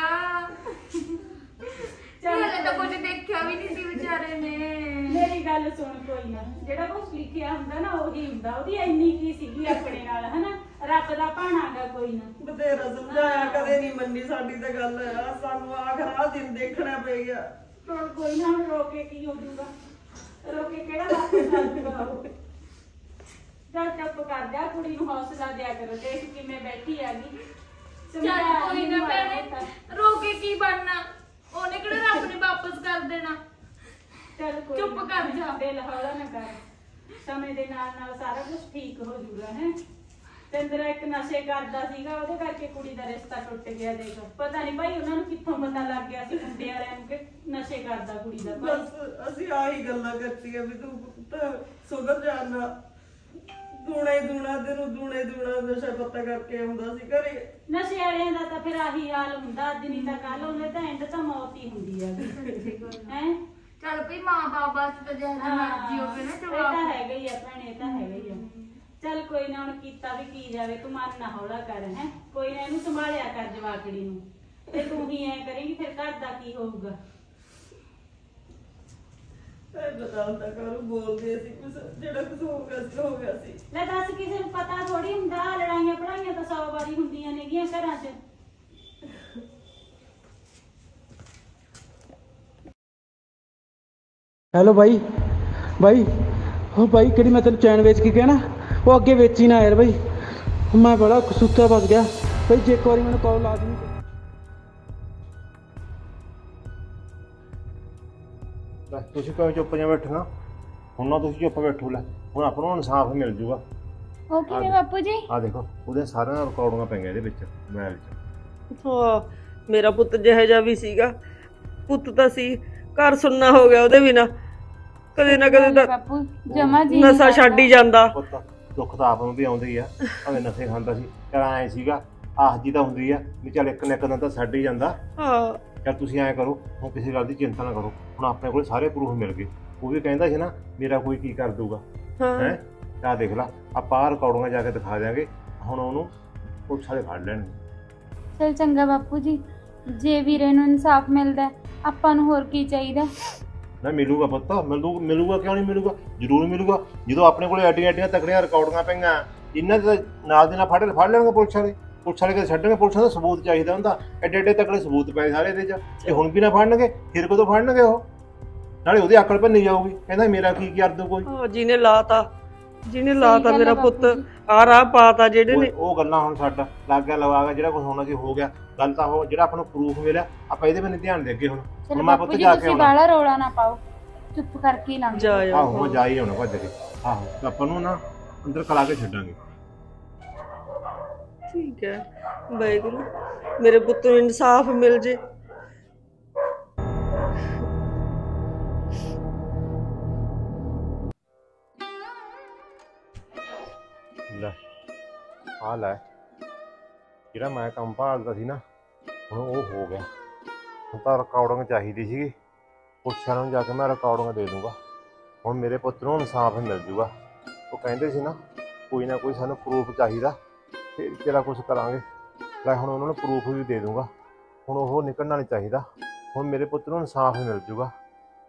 ਚੱਲ ਤਾਂ ਕੁਝ ਦੇਖਿਆ ਵੀ ਨਹੀਂ ਸੀ ਵਿਚਾਰੇ ਨੇ। ਮੇਰੀ ਗੱਲ ਸੁਣ ਕੋਈ ਨਾ ਜਿਹੜਾ ਕੁਝ ਲਿਖਿਆ ਹੁੰਦਾ ਨਾ ਉਹੀ ਹੁੰਦਾ। ਉਹਦੀ ਇੰਨੀ ਕੀ ਸੀਗੀ ਆਪਣੇ ਨਾਲ ਹਨਾ? ਰੱਬ ਦਾ ਭਾਣਾਗਾ ਕੋਈ ਨਾ। ਬਥੇਰਾ ਸਮਝਾਇਆ ਕਦੇ ਨਹੀਂ ਮੰਨੀ ਸਾਡੀ ਤਾਂ ਗੱਲ। ਆ ਸਾਨੂੰ ਆਖਰ ਆ ਦਿਨ ਦੇਖਣਾ ਪੈ ਗਿਆ। ਹੁਣ ਕੋਈ ਨਾ ਹੁਣ ਰੋ ਕੇ ਕੀ ਹੋ ਜੂਗਾ ਰੋ ਕੇ ਕਿਹੜਾ ਵਾਪਸ ਆ ਜੂਗਾ ਚੱਲ ਚੁੱਪ ਕਰ ਜਾ ਕੁੜੀ ਨੂੰ ਹੌਸਲਾ ਦਿਆ ਕਰੋ। ਦੇਖ ਕਿਵੇਂ ਬੈਠੀ ਹੈਗੀ। ਚੱਲ ਕੋਈ ਨਾ ਭੈਣੇ ਰੋ ਕੇ ਕੀ ਬਣਨਾ? ਉਹਨੇ ਕਿਹੜਾ ਰੱਬ ਨੇ ਵਾਪਸ ਕਰ ਦੇਣਾ? ਚੱਲ ਕੋਈ ਚੁੱਪ ਨਾ, ਕਰ ਜਾ। ਦਿਲ ਹੌਲਾ ਨਾ ਕਰ। ਸਮੇਂ ਦੇ ਨਾਲ ਨਾਲ ਸਾਰਾ ਕੁਝ ਠੀਕ ਹੋ ਜੂਗਾ ਹੈ? ਤੇਂਦਰਾ ਇੱਕ ਨਸ਼ੇ ਕਰਦਾ ਸੀਗਾ ਉਹਦੇ ਕਰਕੇ ਕੁੜੀ ਦਾ ਰਿਸ਼ਤਾ ਟੁੱਟ ਗਿਆ ਦੇਖ। ਪਤਾ ਨਹੀਂ ਭਾਈ ਉਹਨਾਂ ਨੂੰ ਕਿੱਥੋਂ ਪਤਾ ਲੱਗ ਗਿਆ ਸੀ ਮੁੰਡੇ ਵਾਲਿਆਂ ਨੂੰ ਕਿ ਨਸ਼ੇ ਕਰਦਾ ਕੁੜੀ ਦਾ ਭਾਈ। ਬਸ ਅਸੀਂ ਆਹੀ ਗੱਲਾਂ ਕਰਤੀਆਂ ਵੀ ਤੂੰ ਤਾਂ ਸੁਧਰ ਜਾਣਾ। ਦੂਣਾ ਦੂਣਾ ਤੈਨੂੰ ਦੂਣਾ ਦੂਣਾ ਨਸ਼ਾ ਪੱਤਾ ਕਰਕੇ ਆਉਂਦਾ ਸੀ ਘਰੇ। ਨਸ਼ੇ ਵਾਲਿਆਂ ਦਾ ਤਾਂ ਫਿਰ ਆਹੀ ਹਾਲ ਹੁੰਦਾ ਅੱਜ ਨਹੀਂ ਤਾਂ ਕੱਲ ਉਹਨੇ ਤਾਂ ਐਂਡ ਤਾਂ ਮੌਤ ਹੀ ਹੁੰਦੀ ਹੈ ਹੈ? ਚੱਲ ਭਈ ਮਾਂ ਬਾਪ ਵਾਸਤੇ ਤਾਂ ਜਿਹੜਾ ਮਰਜ਼ੀ ਹੋਵੇ ਨਾ ਇਹ ਤਾਂ ਜਵਾਬ ਹੈਗਾ ਹੀ ਆ ਭੈਣੇ ਤਾਂ ਹੈਗਾ ਹੀ ਆ। ਚੱਲ ਕੋਈ ਨਾ ਹੁਣ ਕੀਤਾ ਵੀ ਕੀ ਜਾਵੇ ਤੂੰ ਮਨ ਨਾ ਹੌਲਾ ਕਰ ਹੈ? ਕੋਈ ਨਾ ਇਹਨੂੰ ਸੰਭਾਲਿਆ ਕਰ ਜਵਾਕੜੀ ਨੂੰ। ਤੇ ਤੂੰ ਹੀ ਐ ਕਰੇਂਗੀ ਫਿਰ ਘਰ ਦਾ ਕੀ ਹੋਊਗਾ? ਬਤਾਉਂਦਾ ਕਰੂ ਬੋਲਦੇ ਸੀ ਕੁਛ ਜਿਹੜਾ ਕੁਛ ਹੋ ਗਿਆ ਸੀ ਹੋ ਗਿਆ ਸੀ। ਲੈ ਦੱਸ ਕਿਸੇ ਨੂੰ ਪਤਾ ਥੋੜੀ ਹੁੰਦਾ ਲੜਾਈਆਂ ਪੜਾਈਆਂ ਤਾਂ ਸੌ ਵਾਰੀ ਹੁੰਦੀਆਂ ਨੇਗੀਆਂ ਘਰਾਂ 'ਚ। ਹੈਲੋ ਬਾਈ ਬਾਈ ਉਹ ਬਾਈ ਕਿਹੜੀ ਮੈਂ ਤੈਨੂੰ ਚੈਨ ਵੇਚ ਕੇ ਗਿਆ ਨਾ? ਉਹ ਅੱਗੇ ਵੇਚੀ ਨਾ ਯਾਰ ਬਾਈ। ਮੈਂ ਬੜਾ ਕਸੂਤਾ ਫਸ ਗਿਆ। ਬਾਈ ਜੇ ਇੱਕ ਵਾਰੀ ਮੈਨੂੰ ਕਾਲ ਲਾ ਤੁਸੀਂ ਕਿਉਂ ਚੁੱਪ ਜਿਹਾ ਬੈਠੀਆਂ ਹੁਣ ਨਾ ਤੁਸੀਂ ਚੁੱਪ ਬੈਠੋ ਲੈ। ਹੁਣ ਆਪਾਂ ਨੂੰ ਇਨਸਾਫ ਮਿਲ ਜੂਗਾ। ਉਹ ਕਿਵੇਂ ਬਾਪੂ ਜੀ? ਆ ਦੇਖੋ ਉਹਦੇ ਸਾਰੀਆਂ ਰਿਕਾਰਡਿੰਗਾਂ ਪਈਆਂ ਇਹਦੇ ਵਿੱਚ ਮੋਬਾਈਲ 'ਚ। ਹਾਂ ਮੇਰਾ ਪੁੱਤ ਜਿਹੋ ਜਿਹਾ ਵੀ ਸੀਗਾ। ਪੁੱਤ ਤਾਂ ਸੀ ਘਰ ਸੁਣਨਾ ਹੋ ਗਿਆ ਉਹਦੇ ਬਿਨਾ। ਕਦੇ ਨਾ ਕਦੇ ਤਾਂ ਬਾਪੂ ਜਮਾ ਜੀ ਨਸ਼ਾ ਛੱਡ ਹੀ ਜਾਂਦਾ। ਪੁੱਤ ਦੁੱਖ ਤਾਂ ਆਪ ਨੂੰ ਵੀ ਆਉਂਦਾ ਆ। ਭਾਵੇਂ ਨਸ਼ੇ ਖਾਂਦਾ ਸੀ ਚਲ ਐ ਸੀਗਾ ਆਹ ਜੀ ਤਾਂ ਹੁੰਦੀ ਆ ਵੀ ਚੱਲ ਇੱਕ ਨਾ ਇੱਕ ਦਿਨ ਤਾਂ ਛੱਡ ਹੀ ਜਾਂਦਾ। ਹਾਂ। ਚਲ ਤੁਸੀਂ ਐਂ ਕਰੋ ਹੁਣ ਕਿਸੇ ਗੱਲ ਦੀ ਚਿੰਤਾ ਨਾ ਕਰੋ। ਹੁਣ ਆਪਣੇ ਕੋਲ ਸਾਰੇ ਪ੍ਰੂਫ ਮਿਲ ਗਏ। ਉਹ ਵੀ ਕਹਿੰਦਾ ਸੀ ਨਾ ਮੇਰਾ ਕੋਈ ਕੀ ਕਰ ਦੂਗਾ ਹਾਂ। ਤਾਂ ਦੇਖ ਲਾ ਆਪਾਂ ਰਿਕਾਰਡਿੰਗਾਂ ਜਾ ਕੇ ਦਿਖਾ ਦਿਆਂਗੇ। ਹੁਣ ਉਹਨੂੰ ਪੁਲਿਸ ਵਾਲੇ ਫੜ ਲੈਣਗੇ ਚਲ ਚੰਗਾ ਬਾਪੂ ਜੀ ਜੇ ਵੀਰੇ ਨੂੰ ਇਨਸਾਫ ਮਿਲਦਾ ਆਪਾਂ ਨੂੰ ਹੋਰ ਕੀ ਚਾਹੀਦਾ? ਨਾ ਮਿਲੂਗਾ ਪੁੱਤ ਮਿਲੂ ਮਿਲੂਗਾ ਕਿਉਂ ਨਹੀਂ ਮਿਲੂਗਾ? ਜ਼ਰੂਰ ਮਿਲੂਗਾ। ਜਦੋਂ ਆਪਣੇ ਕੋਲੇ ਐਡੀਆਂ ਐਡੀਆਂ ਤਕੜੀਆਂ ਰਿਕਾਰਡਿੰਗਾਂ ਪਈਆਂ ਇਹਨਾਂ ਦੇ ਨਾਲ ਦੇ ਨਾਲ ਫੜ ਫੜ ਲੈਣਗੇ ਪੁਲਿਸ ਵਾਲੇ। ਪੁਲਿਸ ਵਾਲੇ ਕਦੇ ਛੱਡਣਗੇ? ਪੁਲਿਸ ਦਾ ਸਬੂਤ ਚਾਹੀਦਾ ਹੁੰਦਾ। ਐਡੇ ਐਡੇ ਤਕੜੇ ਸਬੂਤ ਪਏ ਸਾਰੇ ਇਹਦੇ 'ਚ। ਤੇ ਹੁਣ ਵੀ ਨਾ ਫੜਨਗੇ ਫਿਰ ਕਦੋਂ ਫੜਨਗੇ ਉਹ? ਨਾਲੇ ਉਹਦੀ ਅਕਲ ਭੰਨੀ ਜਾਊਗੀ। ਕਹਿੰਦਾ ਮੇਰਾ ਕੀ ਕਰ ਦੂ ਕੋਈ? ਹਾਂ ਜਿਹਨੇ ਲਾਤਾ। ਜਿਹਨੇ ਲਾਤਾ ਮੇਰਾ ਪੁੱਤ। ਆ ਰਾਹ ਪਾਤਾ ਜਿਹੜੇ ਨੇ। ਉਹ- ਗੱਲਾਂ ਹੁਣ ਸਾਡਾ ਲੱਗ ਗਿਆ ਲਵਾ ਗਿਆ ਜਿਹੜਾ ਕੁਝ ਹੋਣਾ ਸੀ ਹੋ ਗਿਆ। ਗੱਲ ਤਾਂ ਉਹ ਜਿਹੜਾ ਆਪਾਂ ਨੂੰ ਪ੍ਰੂਫ ਮਿਲਿਆ ਆਪਾਂ ਇਹਦੇ ਬੰਨੇ ਧਿਆਨ ਦੇ ਅੱਗੇ ਹੁਣ ਹੁਣ ਮੈਂ ਪੁੱਤ ਜੀ ਕੇ ਤੁਸੀਂ ਆਉਣਾ। ਬਾਹਲਾ ਰੋਲਾ ਨਾ ਪਾਓ। ਚੁੱਪ ਕਰਕੇ ਹੀ ਲੰਘ ਜਾ ਜਾ ਆਹੋ ਮੈਂ ਜਾ ਹੀ ਆਉਣਾ ਭੱਜ ਕੇ। ਆਹੋ ਆਪਾਂ ਨੂੰ ਨਾ ਅੰਦਰ ਕਲਾ ਕੇ ਛੱਡਾਂਗੇ। ਠੀਕ ਹੈ, ਵਾਹਿਗੁਰੂ। ਮੇਰੇ ਪੁੱਤ ਨੂੰ ਇਨਸਾਫ ਮਿਲ ਜੇ। ਲੈ ਆ ਲੈ। ਜਿਹੜਾ ਮੈਂ ਕੰਮ ਭਾਲਦਾ ਸੀ ਨਾ, ਹੁਣ ਉਹ ਹੋ ਗਿਆ। ਹੁਣ ਤਾਂ ਰਿਕਾਰਡਿੰਗ ਚਾਹੀਦੀ ਸੀਗੀ। ਪੁੱਛਾਂ ਨੂੰ ਜਾ ਕੇ, ਮੈਂ ਰਿਕਾਰਡਿੰਗ ਦੇ ਦੂੰਗਾ। ਹੁਣ ਮੇਰੇ ਪੁੱਤ ਨੂੰ ਇਨਸਾਫ ਮਿਲ ਜੂਗਾ। ਉਹ ਕਹਿੰਦੇ ਸੀ ਨਾ, ਕੋਈ ਨਾ ਕੋਈ ਸਾਨੂੰ ਪ੍ਰੂਫ ਚਾਹੀਦਾ। ਫਿਰ ਤੇਰਾ ਕੁਝ ਕਰਾਂਗੇ। ਲੈ ਹੁਣ ਉਹਨਾਂ ਨੂੰ ਪ੍ਰੂਫ ਵੀ ਦੇ ਦੂੰਗਾ। ਹੁਣ ਉਹ ਨਿਕਲਣਾ ਨਹੀਂ ਚਾਹੀਦਾ। ਹੁਣ ਮੇਰੇ ਪੁੱਤ ਨੂੰ ਇਨਸਾਫ ਮਿਲ ਜੂਗਾ।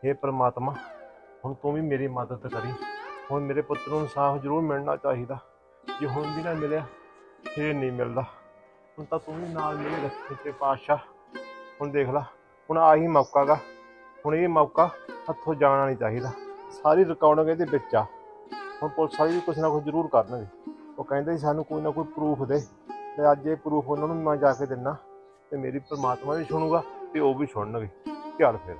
हे ਪ੍ਰਮਾਤਮਾ, ਹੁਣ ਤੂੰ ਵੀ ਮੇਰੀ ਮਦਦ ਕਰੀ। ਹੁਣ ਮੇਰੇ ਪੁੱਤ ਨੂੰ ਇਨਸਾਫ ਜ਼ਰੂਰ ਮਿਲਣਾ ਚਾਹੀਦਾ। ਜੇ ਹੁਣ ਵੀ ਨਾ ਮਿਲਿਆ, ਫਿਰ ਨਹੀਂ ਮਿਲਦਾ। ਹੁਣ ਤਾਂ ਤੂੰ ਵੀ ਨਾਲ ਮਿਲੇ ਰੱਖੇ ਤੇ ਪਾਸ਼ਾ ਹੁਣ ਦੇਖ ਲੈ, ਹੁਣ ਆਹੀ ਮੌਕਾ ਗਾ। ਹੁਣ ਇਹ ਮੌਕਾ ਹੱਥੋਂ ਜਾਣਾ ਨਹੀਂ ਚਾਹੀਦਾ। ਸਾਰੀ ਰਿਕਾਰਡਿੰਗ ਇਹਦੇ ਵਿੱਚ ਆ। ਹੁਣ ਪੁਲਿਸ ਵਾਲੇ ਵੀ ਕੁਛ ਨਾ ਕੁਛ ਜ਼ਰੂਰ ਕਰਨਗੇ। ਉਹ ਕਹਿੰਦੇ ਸੀ ਸਾਨੂੰ ਕੋਈ ਨਾ ਕੋਈ ਪ੍ਰੂਫ ਦੇ। ਤੇ ਅੱਜ ਇਹ ਪ੍ਰੂਫ ਉਹਨਾਂ ਨੂੰ ਮੈਂ ਜਾ ਕੇ ਦਿੰਨਾ, ਤੇ ਮੇਰੀ ਪ੍ਰਮਾਤਮਾ ਵੀ ਸੁਣੂਗਾ, ਤੇ ਉਹ ਵੀ ਸੁਣਨਗੇ। ਚੱਲ ਫਿਰ।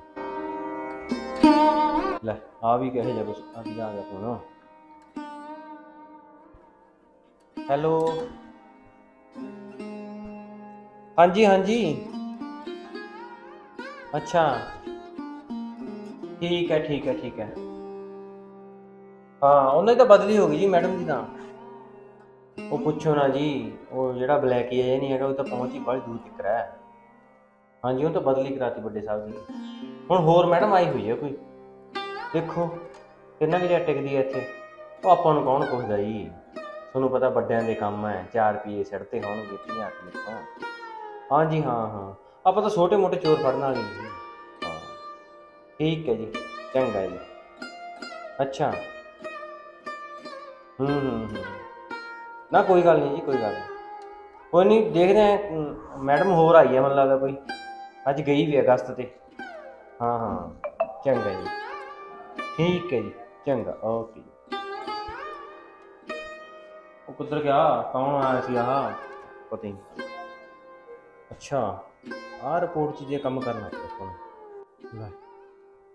ਲੈ ਆ ਵੀ ਕਹੇ ਜਾ ਕੁਛ ਆ ਵੀ ਆ ਗਿਆ ਫੋਨ ਹੈਲੋ ਹਾਂਜੀ ਹਾਂਜੀ। ਅੱਛਾ। ਠੀਕ ਹੈ ਠੀਕ ਹੈ ਠੀਕ ਹੈ। ਹਾਂ, ਉਹਨਾਂ ਦੀ ਤਾਂ ਬਦਲੀ ਹੋ ਗਈ ਜੀ ਮੈਡਮ ਦੀ ਤਾਂ। ਉਹ ਪੁੱਛੋ ਨਾ ਜੀ, ਉਹ ਜਿਹੜਾ ਬਲੈਕ ਹੀ ਨਹੀਂ ਹੈਗਾ, ਉਹ ਤਾਂ ਪਹੁੰਚ ਹੀ ਬੜੀ ਦੂਰ ਤੱਕ ਹੈ। ਹਾਂਜੀ, ਉਹ ਤਾਂ ਬਦਲੀ ਕਰਾਤੀ ਵੱਡੇ ਸਾਹਿਬ ਦੀ ਹੁਣ ਹੋਰ ਮੈਡਮ ਆਈ ਹੋਈ ਹੈ ਕੋਈ? ਦੇਖੋ, ਕਿੰਨਾ ਕੁ ਜਿਹਾ ਟਿਕਦੀ ਹੈ ਇੱਥੇ। ਉਹ ਆਪਾਂ ਨੂੰ ਕੌਣ ਪੁੱਛਦਾ ਜੀ? ਤੁਹਾਨੂੰ ਪਤਾ ਵੱਡਿਆਂ ਦੇ ਕੰਮ ਹੈ 4 ਰੁਪਏ 'ਤੇ ਹੋਣਗੇ 50 ਰੁਪਏ ਤੋਂ। ਹਾਂਜੀ, ਹਾਂ ਹਾਂ। ਆਪਾਂ ਤਾਂ ਛੋਟੇ ਮੋਟੇ ਚੋਰ ਫੜਨ ਵਾਲੇ ਜੀ। ਹਾਂ। ਠੀਕ ਹੈ ਜੀ, ਚੰਗਾ ਜੀ। ਅੱਛਾ। ਹੂੰ ਹੂੰ ਹੂੰ। ਨਾ, ਕੋਈ ਗੱਲ ਨਹੀਂ ਜੀ, ਕੋਈ ਗੱਲ ਨਹੀਂ। ਕੋਈ ਨਹੀਂ, ਦੇਖਦੇ ਆ ਮੈਡਮ ਹੋਰ ਆਈ ਹੈ, ਮੈਨੂੰ ਲੱਗਦਾ ਕੋਈ। ਅੱਜ ਗਈ ਵੀ ਅਗਸਤ ਤੇ। ਹਾਂ ਹਾਂ, ਚੰਗਾ ਜੀ। ਠੀਕ ਹੈ ਜੀ, ਚੰਗਾ, ਓਕੇ ਜੀ। ਉਹ ਕਿੱਧਰ ਗਿਆ? ਕੌਣ ਆਇਆ ਸੀ ਆਹ? ਪਤਾ ਨਹੀਂ। ਅੱਛਾ, ਆਹ ਰਿਪੋਰਟ 'ਚ ਜੇ ਕੰਮ ਕਰਨਾ ਆਪਾਂ ਨੂੰ। ਲੈ,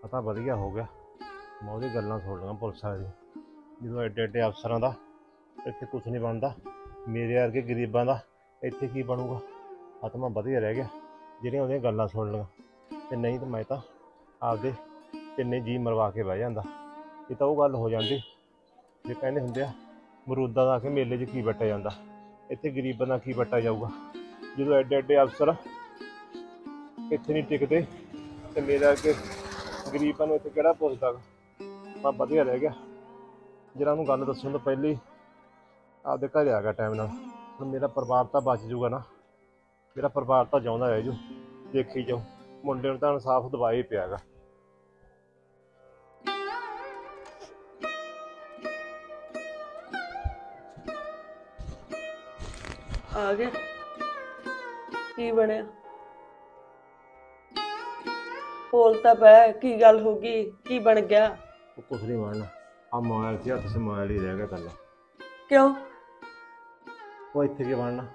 ਪਤਾ ਵਧੀਆ ਹੋ ਗਿਆ। ਮੈਂ ਉਹਦੀ ਗੱਲਾਂ ਸੁਣ ਲਈਆਂ ਪੁਲਿਸ ਵਾਲੇ ਜਦੋਂ ਐਡੇ ਐਡੇ ਅਫਸਰਾਂ ਦਾ ਇੱਥੇ ਕੁਝ ਨਹੀਂ ਬਣਦਾ। ਮੇਰੇ ਵਰਗੇ ਗਰੀਬਾਂ ਦਾ ਇੱਥੇ ਕੀ ਬਣੂਗਾ? ਆਤਮਾ ਵਧੀਆ ਰਹਿ ਗਿਆ। ਜਿਹੜੀਆਂ ਉਹਦੀਆਂ ਗੱਲਾਂ ਸੁਣ ਲਈਆਂ। ਤੇ ਨਹੀਂ ਤਾਂ ਮੈਂ ਤਾਂ ਆਪਦੇ ਤਿੰਨੇ ਜੀ ਮਰਵਾ ਕੇ ਬਹਿ ਜਾਂਦਾ। ਇਹ ਤਾਂ ਉਹ ਗੱਲ ਹੋ ਜਾਂਦੀ। ਜੇ ਕਹਿੰਦੇ ਹੁੰਦੇ ਆ, ਮਰੂਦਾਂ ਦਾ ਕੇ ਮੇਲੇ 'ਚ ਕੀ ਵੱਟਿਆ ਜਾਂਦਾ? ਇੱਥੇ ਗਰੀਬਾਂ ਦਾ ਕੀ ਵੱਟਿਆ ਜਾਊਗਾ? ਜਦੋਂ ਐਡੇ ਐਡੇ ਅਫਸਰ ਇੱਥੇ ਨਹੀਂ ਟਿਕਦੇ, ਤੇ ਮੇਰਾ ਕਿ ਗਰੀਬਾਂ ਨੂੰ ਇੱਥੇ ਕਿਹੜਾ ਪੁੱਛਦਾ ਗਾ? ਮੈਂ ਵਧੀਆ ਰਹਿ ਗਿਆ। ਜਿਹੜਾ ਨੂੰ ਗੱਲ ਦੱਸਣ ਤੋਂ ਪਹਿਲੇ ਆਪਦੇ ਘਰੇ ਆ ਗਿਆ ਟਾਈਮ ਨਾਲ। ਹੁਣ ਮੇਰਾ ਪਰਿਵਾਰ ਤਾਂ ਬਚ ਜਾਊਗਾ ਨਾ। ਮੇਰਾ ਪਰਿਵਾਰ ਤਾਂ ਜਿਉਂਦਾ ਰਹਿ ਜੂ। ਦੇਖੀ ਜਾਓ। ਮੁੰਡੇ ਨੂੰ ਤਾਂ ਇਨਸਾਫ ਦਵਾਈ ਪਿਆਗਾ ਆ ਗਿਆ। ਕੀ ਬਣਿਆ? ਬੋਲ ਤਾਂ ਪੈ ਕੀ ਗੱਲ ਹੋ ਗਈ? ਕੀ ਬਣ ਗਿਆ? ਉਹ ਕੁਛ ਨਹੀਂ ਬਣਨਾ। ਆ ਮੋਬਾਈਲ ਸੀ ਹੱਥ ਮੋਬਾਈਲ ਹੀ ਰਹਿ ਗਿਆ ਕੱਲਾ ਕਿਉਂ? ਉਹ ਇੱਥੇ ਕੀ ਬਣਨਾ?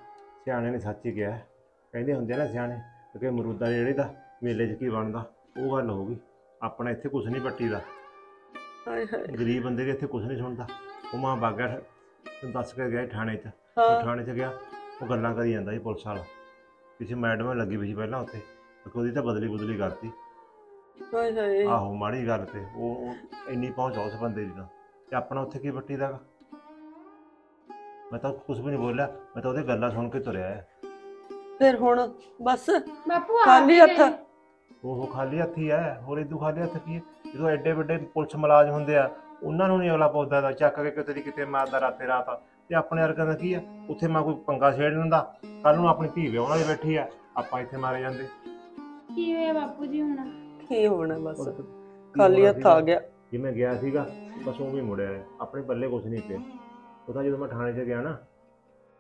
ਸਿਆਣੇ ਨੇ ਸੱਚ ਹੀ ਕਿਹਾ। ਕਹਿੰਦੇ ਹੁੰਦੇ ਨਾ ਸਿਆਣੇ ਕਿ ਮਰੂਦਾਂ ਜਿਹੜੇ ਦਾ ਮੇਲੇ 'ਚ ਕੀ ਬਣਦਾ ਉਹ ਗੱਲ ਹੋ ਗਈ। ਆਪਣਾ ਇੱਥੇ ਕੁਛ ਨਹੀਂ ਪੱਟੀ ਦਾ। ਹਾਏ ਹਾਏ। ਗਰੀਬ ਬੰਦੇ ਦੇ ਇੱਥੇ ਕੁਝ ਨਹੀਂ ਸੁਣਦਾ। ਉਹ ਮਾਂ ਬਾਗਾ ਦੱਸ ਕੇ ਗਿਆ ਥਾਣੇ 'ਚ। ਉਹ ਥਾਣੇ 'ਚ ਗਿਆ ਉਹ ਗੱਲਾਂ ਕਰੀ ਜਾਂਦਾ ਸੀ ਪੁਲਿਸ ਵਾਲਾ। ਕਿਸੇ ਮੈਡਮ ਲੱਗੀ ਪਈ ਸੀ ਪਹਿਲਾਂ ਉੱਥੇ ਉਹਦੀ ਤਾਂ ਬਦਲੀ ਬਦਲੀ ਕਰਤੀ। ਹਾਏ ਹਾਏ। ਆਹੋ ਮਾੜੀ ਗੱਲ ਤੇ ਉਹ ਇੰਨੀ ਪਹੁੰਚ ਉਸ ਬੰਦੇ ਦੀ ਤਾਂ। ਤੇ ਆਪਣਾ ਉੱਥੇ ਕੀ ਪੱਟੀ ਦਾ? ਮੈਂ ਤਾਂ ਕੁਝ ਵੀ ਨਹੀਂ ਬੋਲਿਆ ਮੈਂ ਤਾਂ ਉਹਦੇ ਗੱਲਾਂ ਸੁਣ ਕੇ ਤੁਰਿਆ ਆ। ਫਿਰ ਹੁਣ ਬਸ ਬਾਪੂ ਆ ਖਾਲੀ ਹੱਥ ਗਏ। ਉਹ ਖਾਲੀ ਹੱਥੀ ਹੈ ਹੋਰ ਇਦੋਂ ਖਾਲੀ ਹੱਥ ਕੀ ਹੈ ਜਦੋਂ ਐਡੇ ਵੱਡੇ ਪੁਲਿਸ ਮੁਲਾਜ਼ਮ ਹੁੰਦੇ ਆ ਉਹਨਾਂ ਨੂੰ ਨਹੀਂ ਅਗਲਾ ਪੁੱਛਦਾ ਦਾ ਚੱਕ ਕੇ ਕਿਤੇ ਦੀ ਕਿਤੇ ਮਾਰਦਾ ਰਾਤੇ ਰਾਤ। ਤੇ ਆਪਣੇ ਵਰਗਾਂ ਦਾ ਕੀ ਆ? ਉੱਥੇ ਮੈਂ ਕੋਈ ਪੰਗਾ ਛੇੜ ਲੈਂਦਾ। ਕੱਲ ਨੂੰ ਆਪਣੀ ਧੀ ਵਿਆਹੁਣ ਵਾਲੀ ਬੈਠੀ ਆ ਆਪਾਂ ਇੱਥੇ ਮਾਰੇ ਜਾਂਦੇ। ਕੀ ਹੋਇਆ ਬਾਪੂ ਜੀ ਹੁਣ? ਕੀ ਹੋਣਾ ਬਸ? ਕੀ ਖਾਲੀ ਹੋਣਾ ਹੱਥ ਆ ਸੀਗਾ? ਗਿਆ। ਜਿਵੇਂ ਗਿਆ ਸੀਗਾ ਬਸ ਉਹ ਵੀ ਮੁੜਿਆ ਹੈ। ਆਪਣੇ ਪੱਲੇ ਕੁਝ ਨਹੀਂ ਪਿਆ। ਉਹ ਤਾਂ ਜਦੋਂ ਮੈਂ ਥਾਣੇ 'ਚ ਗਿਆ ਨਾ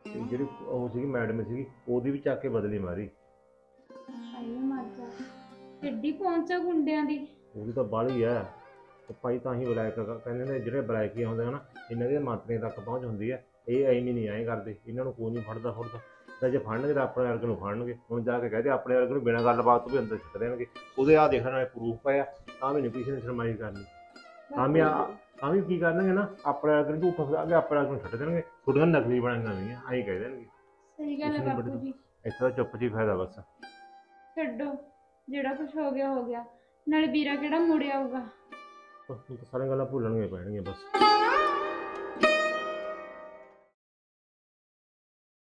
ਤੇ ਜਿਹੜੀ ਉਹ ਸੀਗੀ ਮੈਡਮ ਸੀਗੀ ਉਹਦੀ ਵੀ ਚੱਕ ਕੇ ਬਦਲੀ ਮਾਰੀ। ਆਈਓ ਮਰ ਜਾ ਕਿੱਡੀ ਪਹੁੰਚਾ ਗੁੰਡਿਆਂ ਦੀ। ਉਹਦੀ ਤਾਂ ਬਾਲੀ ਹੈ ਤੇ ਭਾਈ ਤਾਂ ਹੀ ਬਲੈਕ ਕਹਿੰਦੇ ਨੇ ਜਿਹੜੇ ਬਲੈਕੀ ਹੁੰਦੇ ਹਨ ਇਹਨਾਂ ਦੇ ਮਾਤਰੇ ਤੱਕ ਪਹੁੰਚ ਹੁੰਦੀ ਹੈ ਇਹ ਐਵੇਂ ਨਹੀਂ ਐਂ ਕਰਦੇ। ਇਹਨਾਂ ਨੂੰ ਕੋਈ ਨਹੀਂ ਫੜਦਾ ਫੜਦਾ। ਤਾਂ ਜੇ ਫੜਨਗੇ ਤਾਂ ਆਪਣੇ ਵਰਗੇ ਨੂੰ ਫੜਨਗੇ। ਹੁਣ ਜਾ ਕੇ ਕਹਦੇ ਆਪਣੇ ਵਰਗੇ ਨੂੰ ਬਿਨਾਂ ਗੱਲਬਾਤ ਤੋਂ ਵੀ ਅੰਦਰ ਛੱਡ ਦੇਣਗੇ। ਉਹਦੇ ਆ ਦੇਖਣ ਵਾਲੇ ਪ੍ਰੂਫ ਪਿਆ ਤਾਂ ਵੀ ਨਹੀਂ ਕਿਸੇ ਨੇ ਸ਼ਰਮਾਈ ਕਰਨੀ। ਤਾਂ ਵੀ ਆ ਤਾਂ ਵੀ ਕੀ ਕਰਨਗੇ ਨਾ ਆਪਣੇ ਵਰਗੇ ਨੂੰ ਝੂਠ ਫਸਾ ਕੇ ਆਪਣੇ ਵਰਗੇ ਨੂੰ ਛੱਡ ਦੇਣਗੇ। ਥੋੜੀਆਂ ਨਕਲੀ ਬਣਾਈਆਂ ਹੋਈਆਂ ਐਂ ਕਹਿ ਦੇਣਗੇ। ਸਹੀ ਗੱਲ ਹੈ ਬਾਪੂ ਬੜੀ- ਜੀ। ਇੱਥੇ ਤਾਂ ਚੁੱਪ ਜੀ ਫਾਇਦਾ ਬਸ। ਛੱਡੋ ਜਿਹੜਾ ਕੁਝ ਹੋ ਗਿਆ ਹੋ ਗਿਆ। ਨਾਲੇ ਵੀਰਾ ਕਿਹੜਾ ਮੁੜ ਆਊਗਾ? ਹੁਣ ਤਾਂ ਸਾਰੀਆਂ ਗੱਲਾਂ ਭੁੱਲਣੀਆਂ ਪੈਣਗੀਆਂ ਬਸ।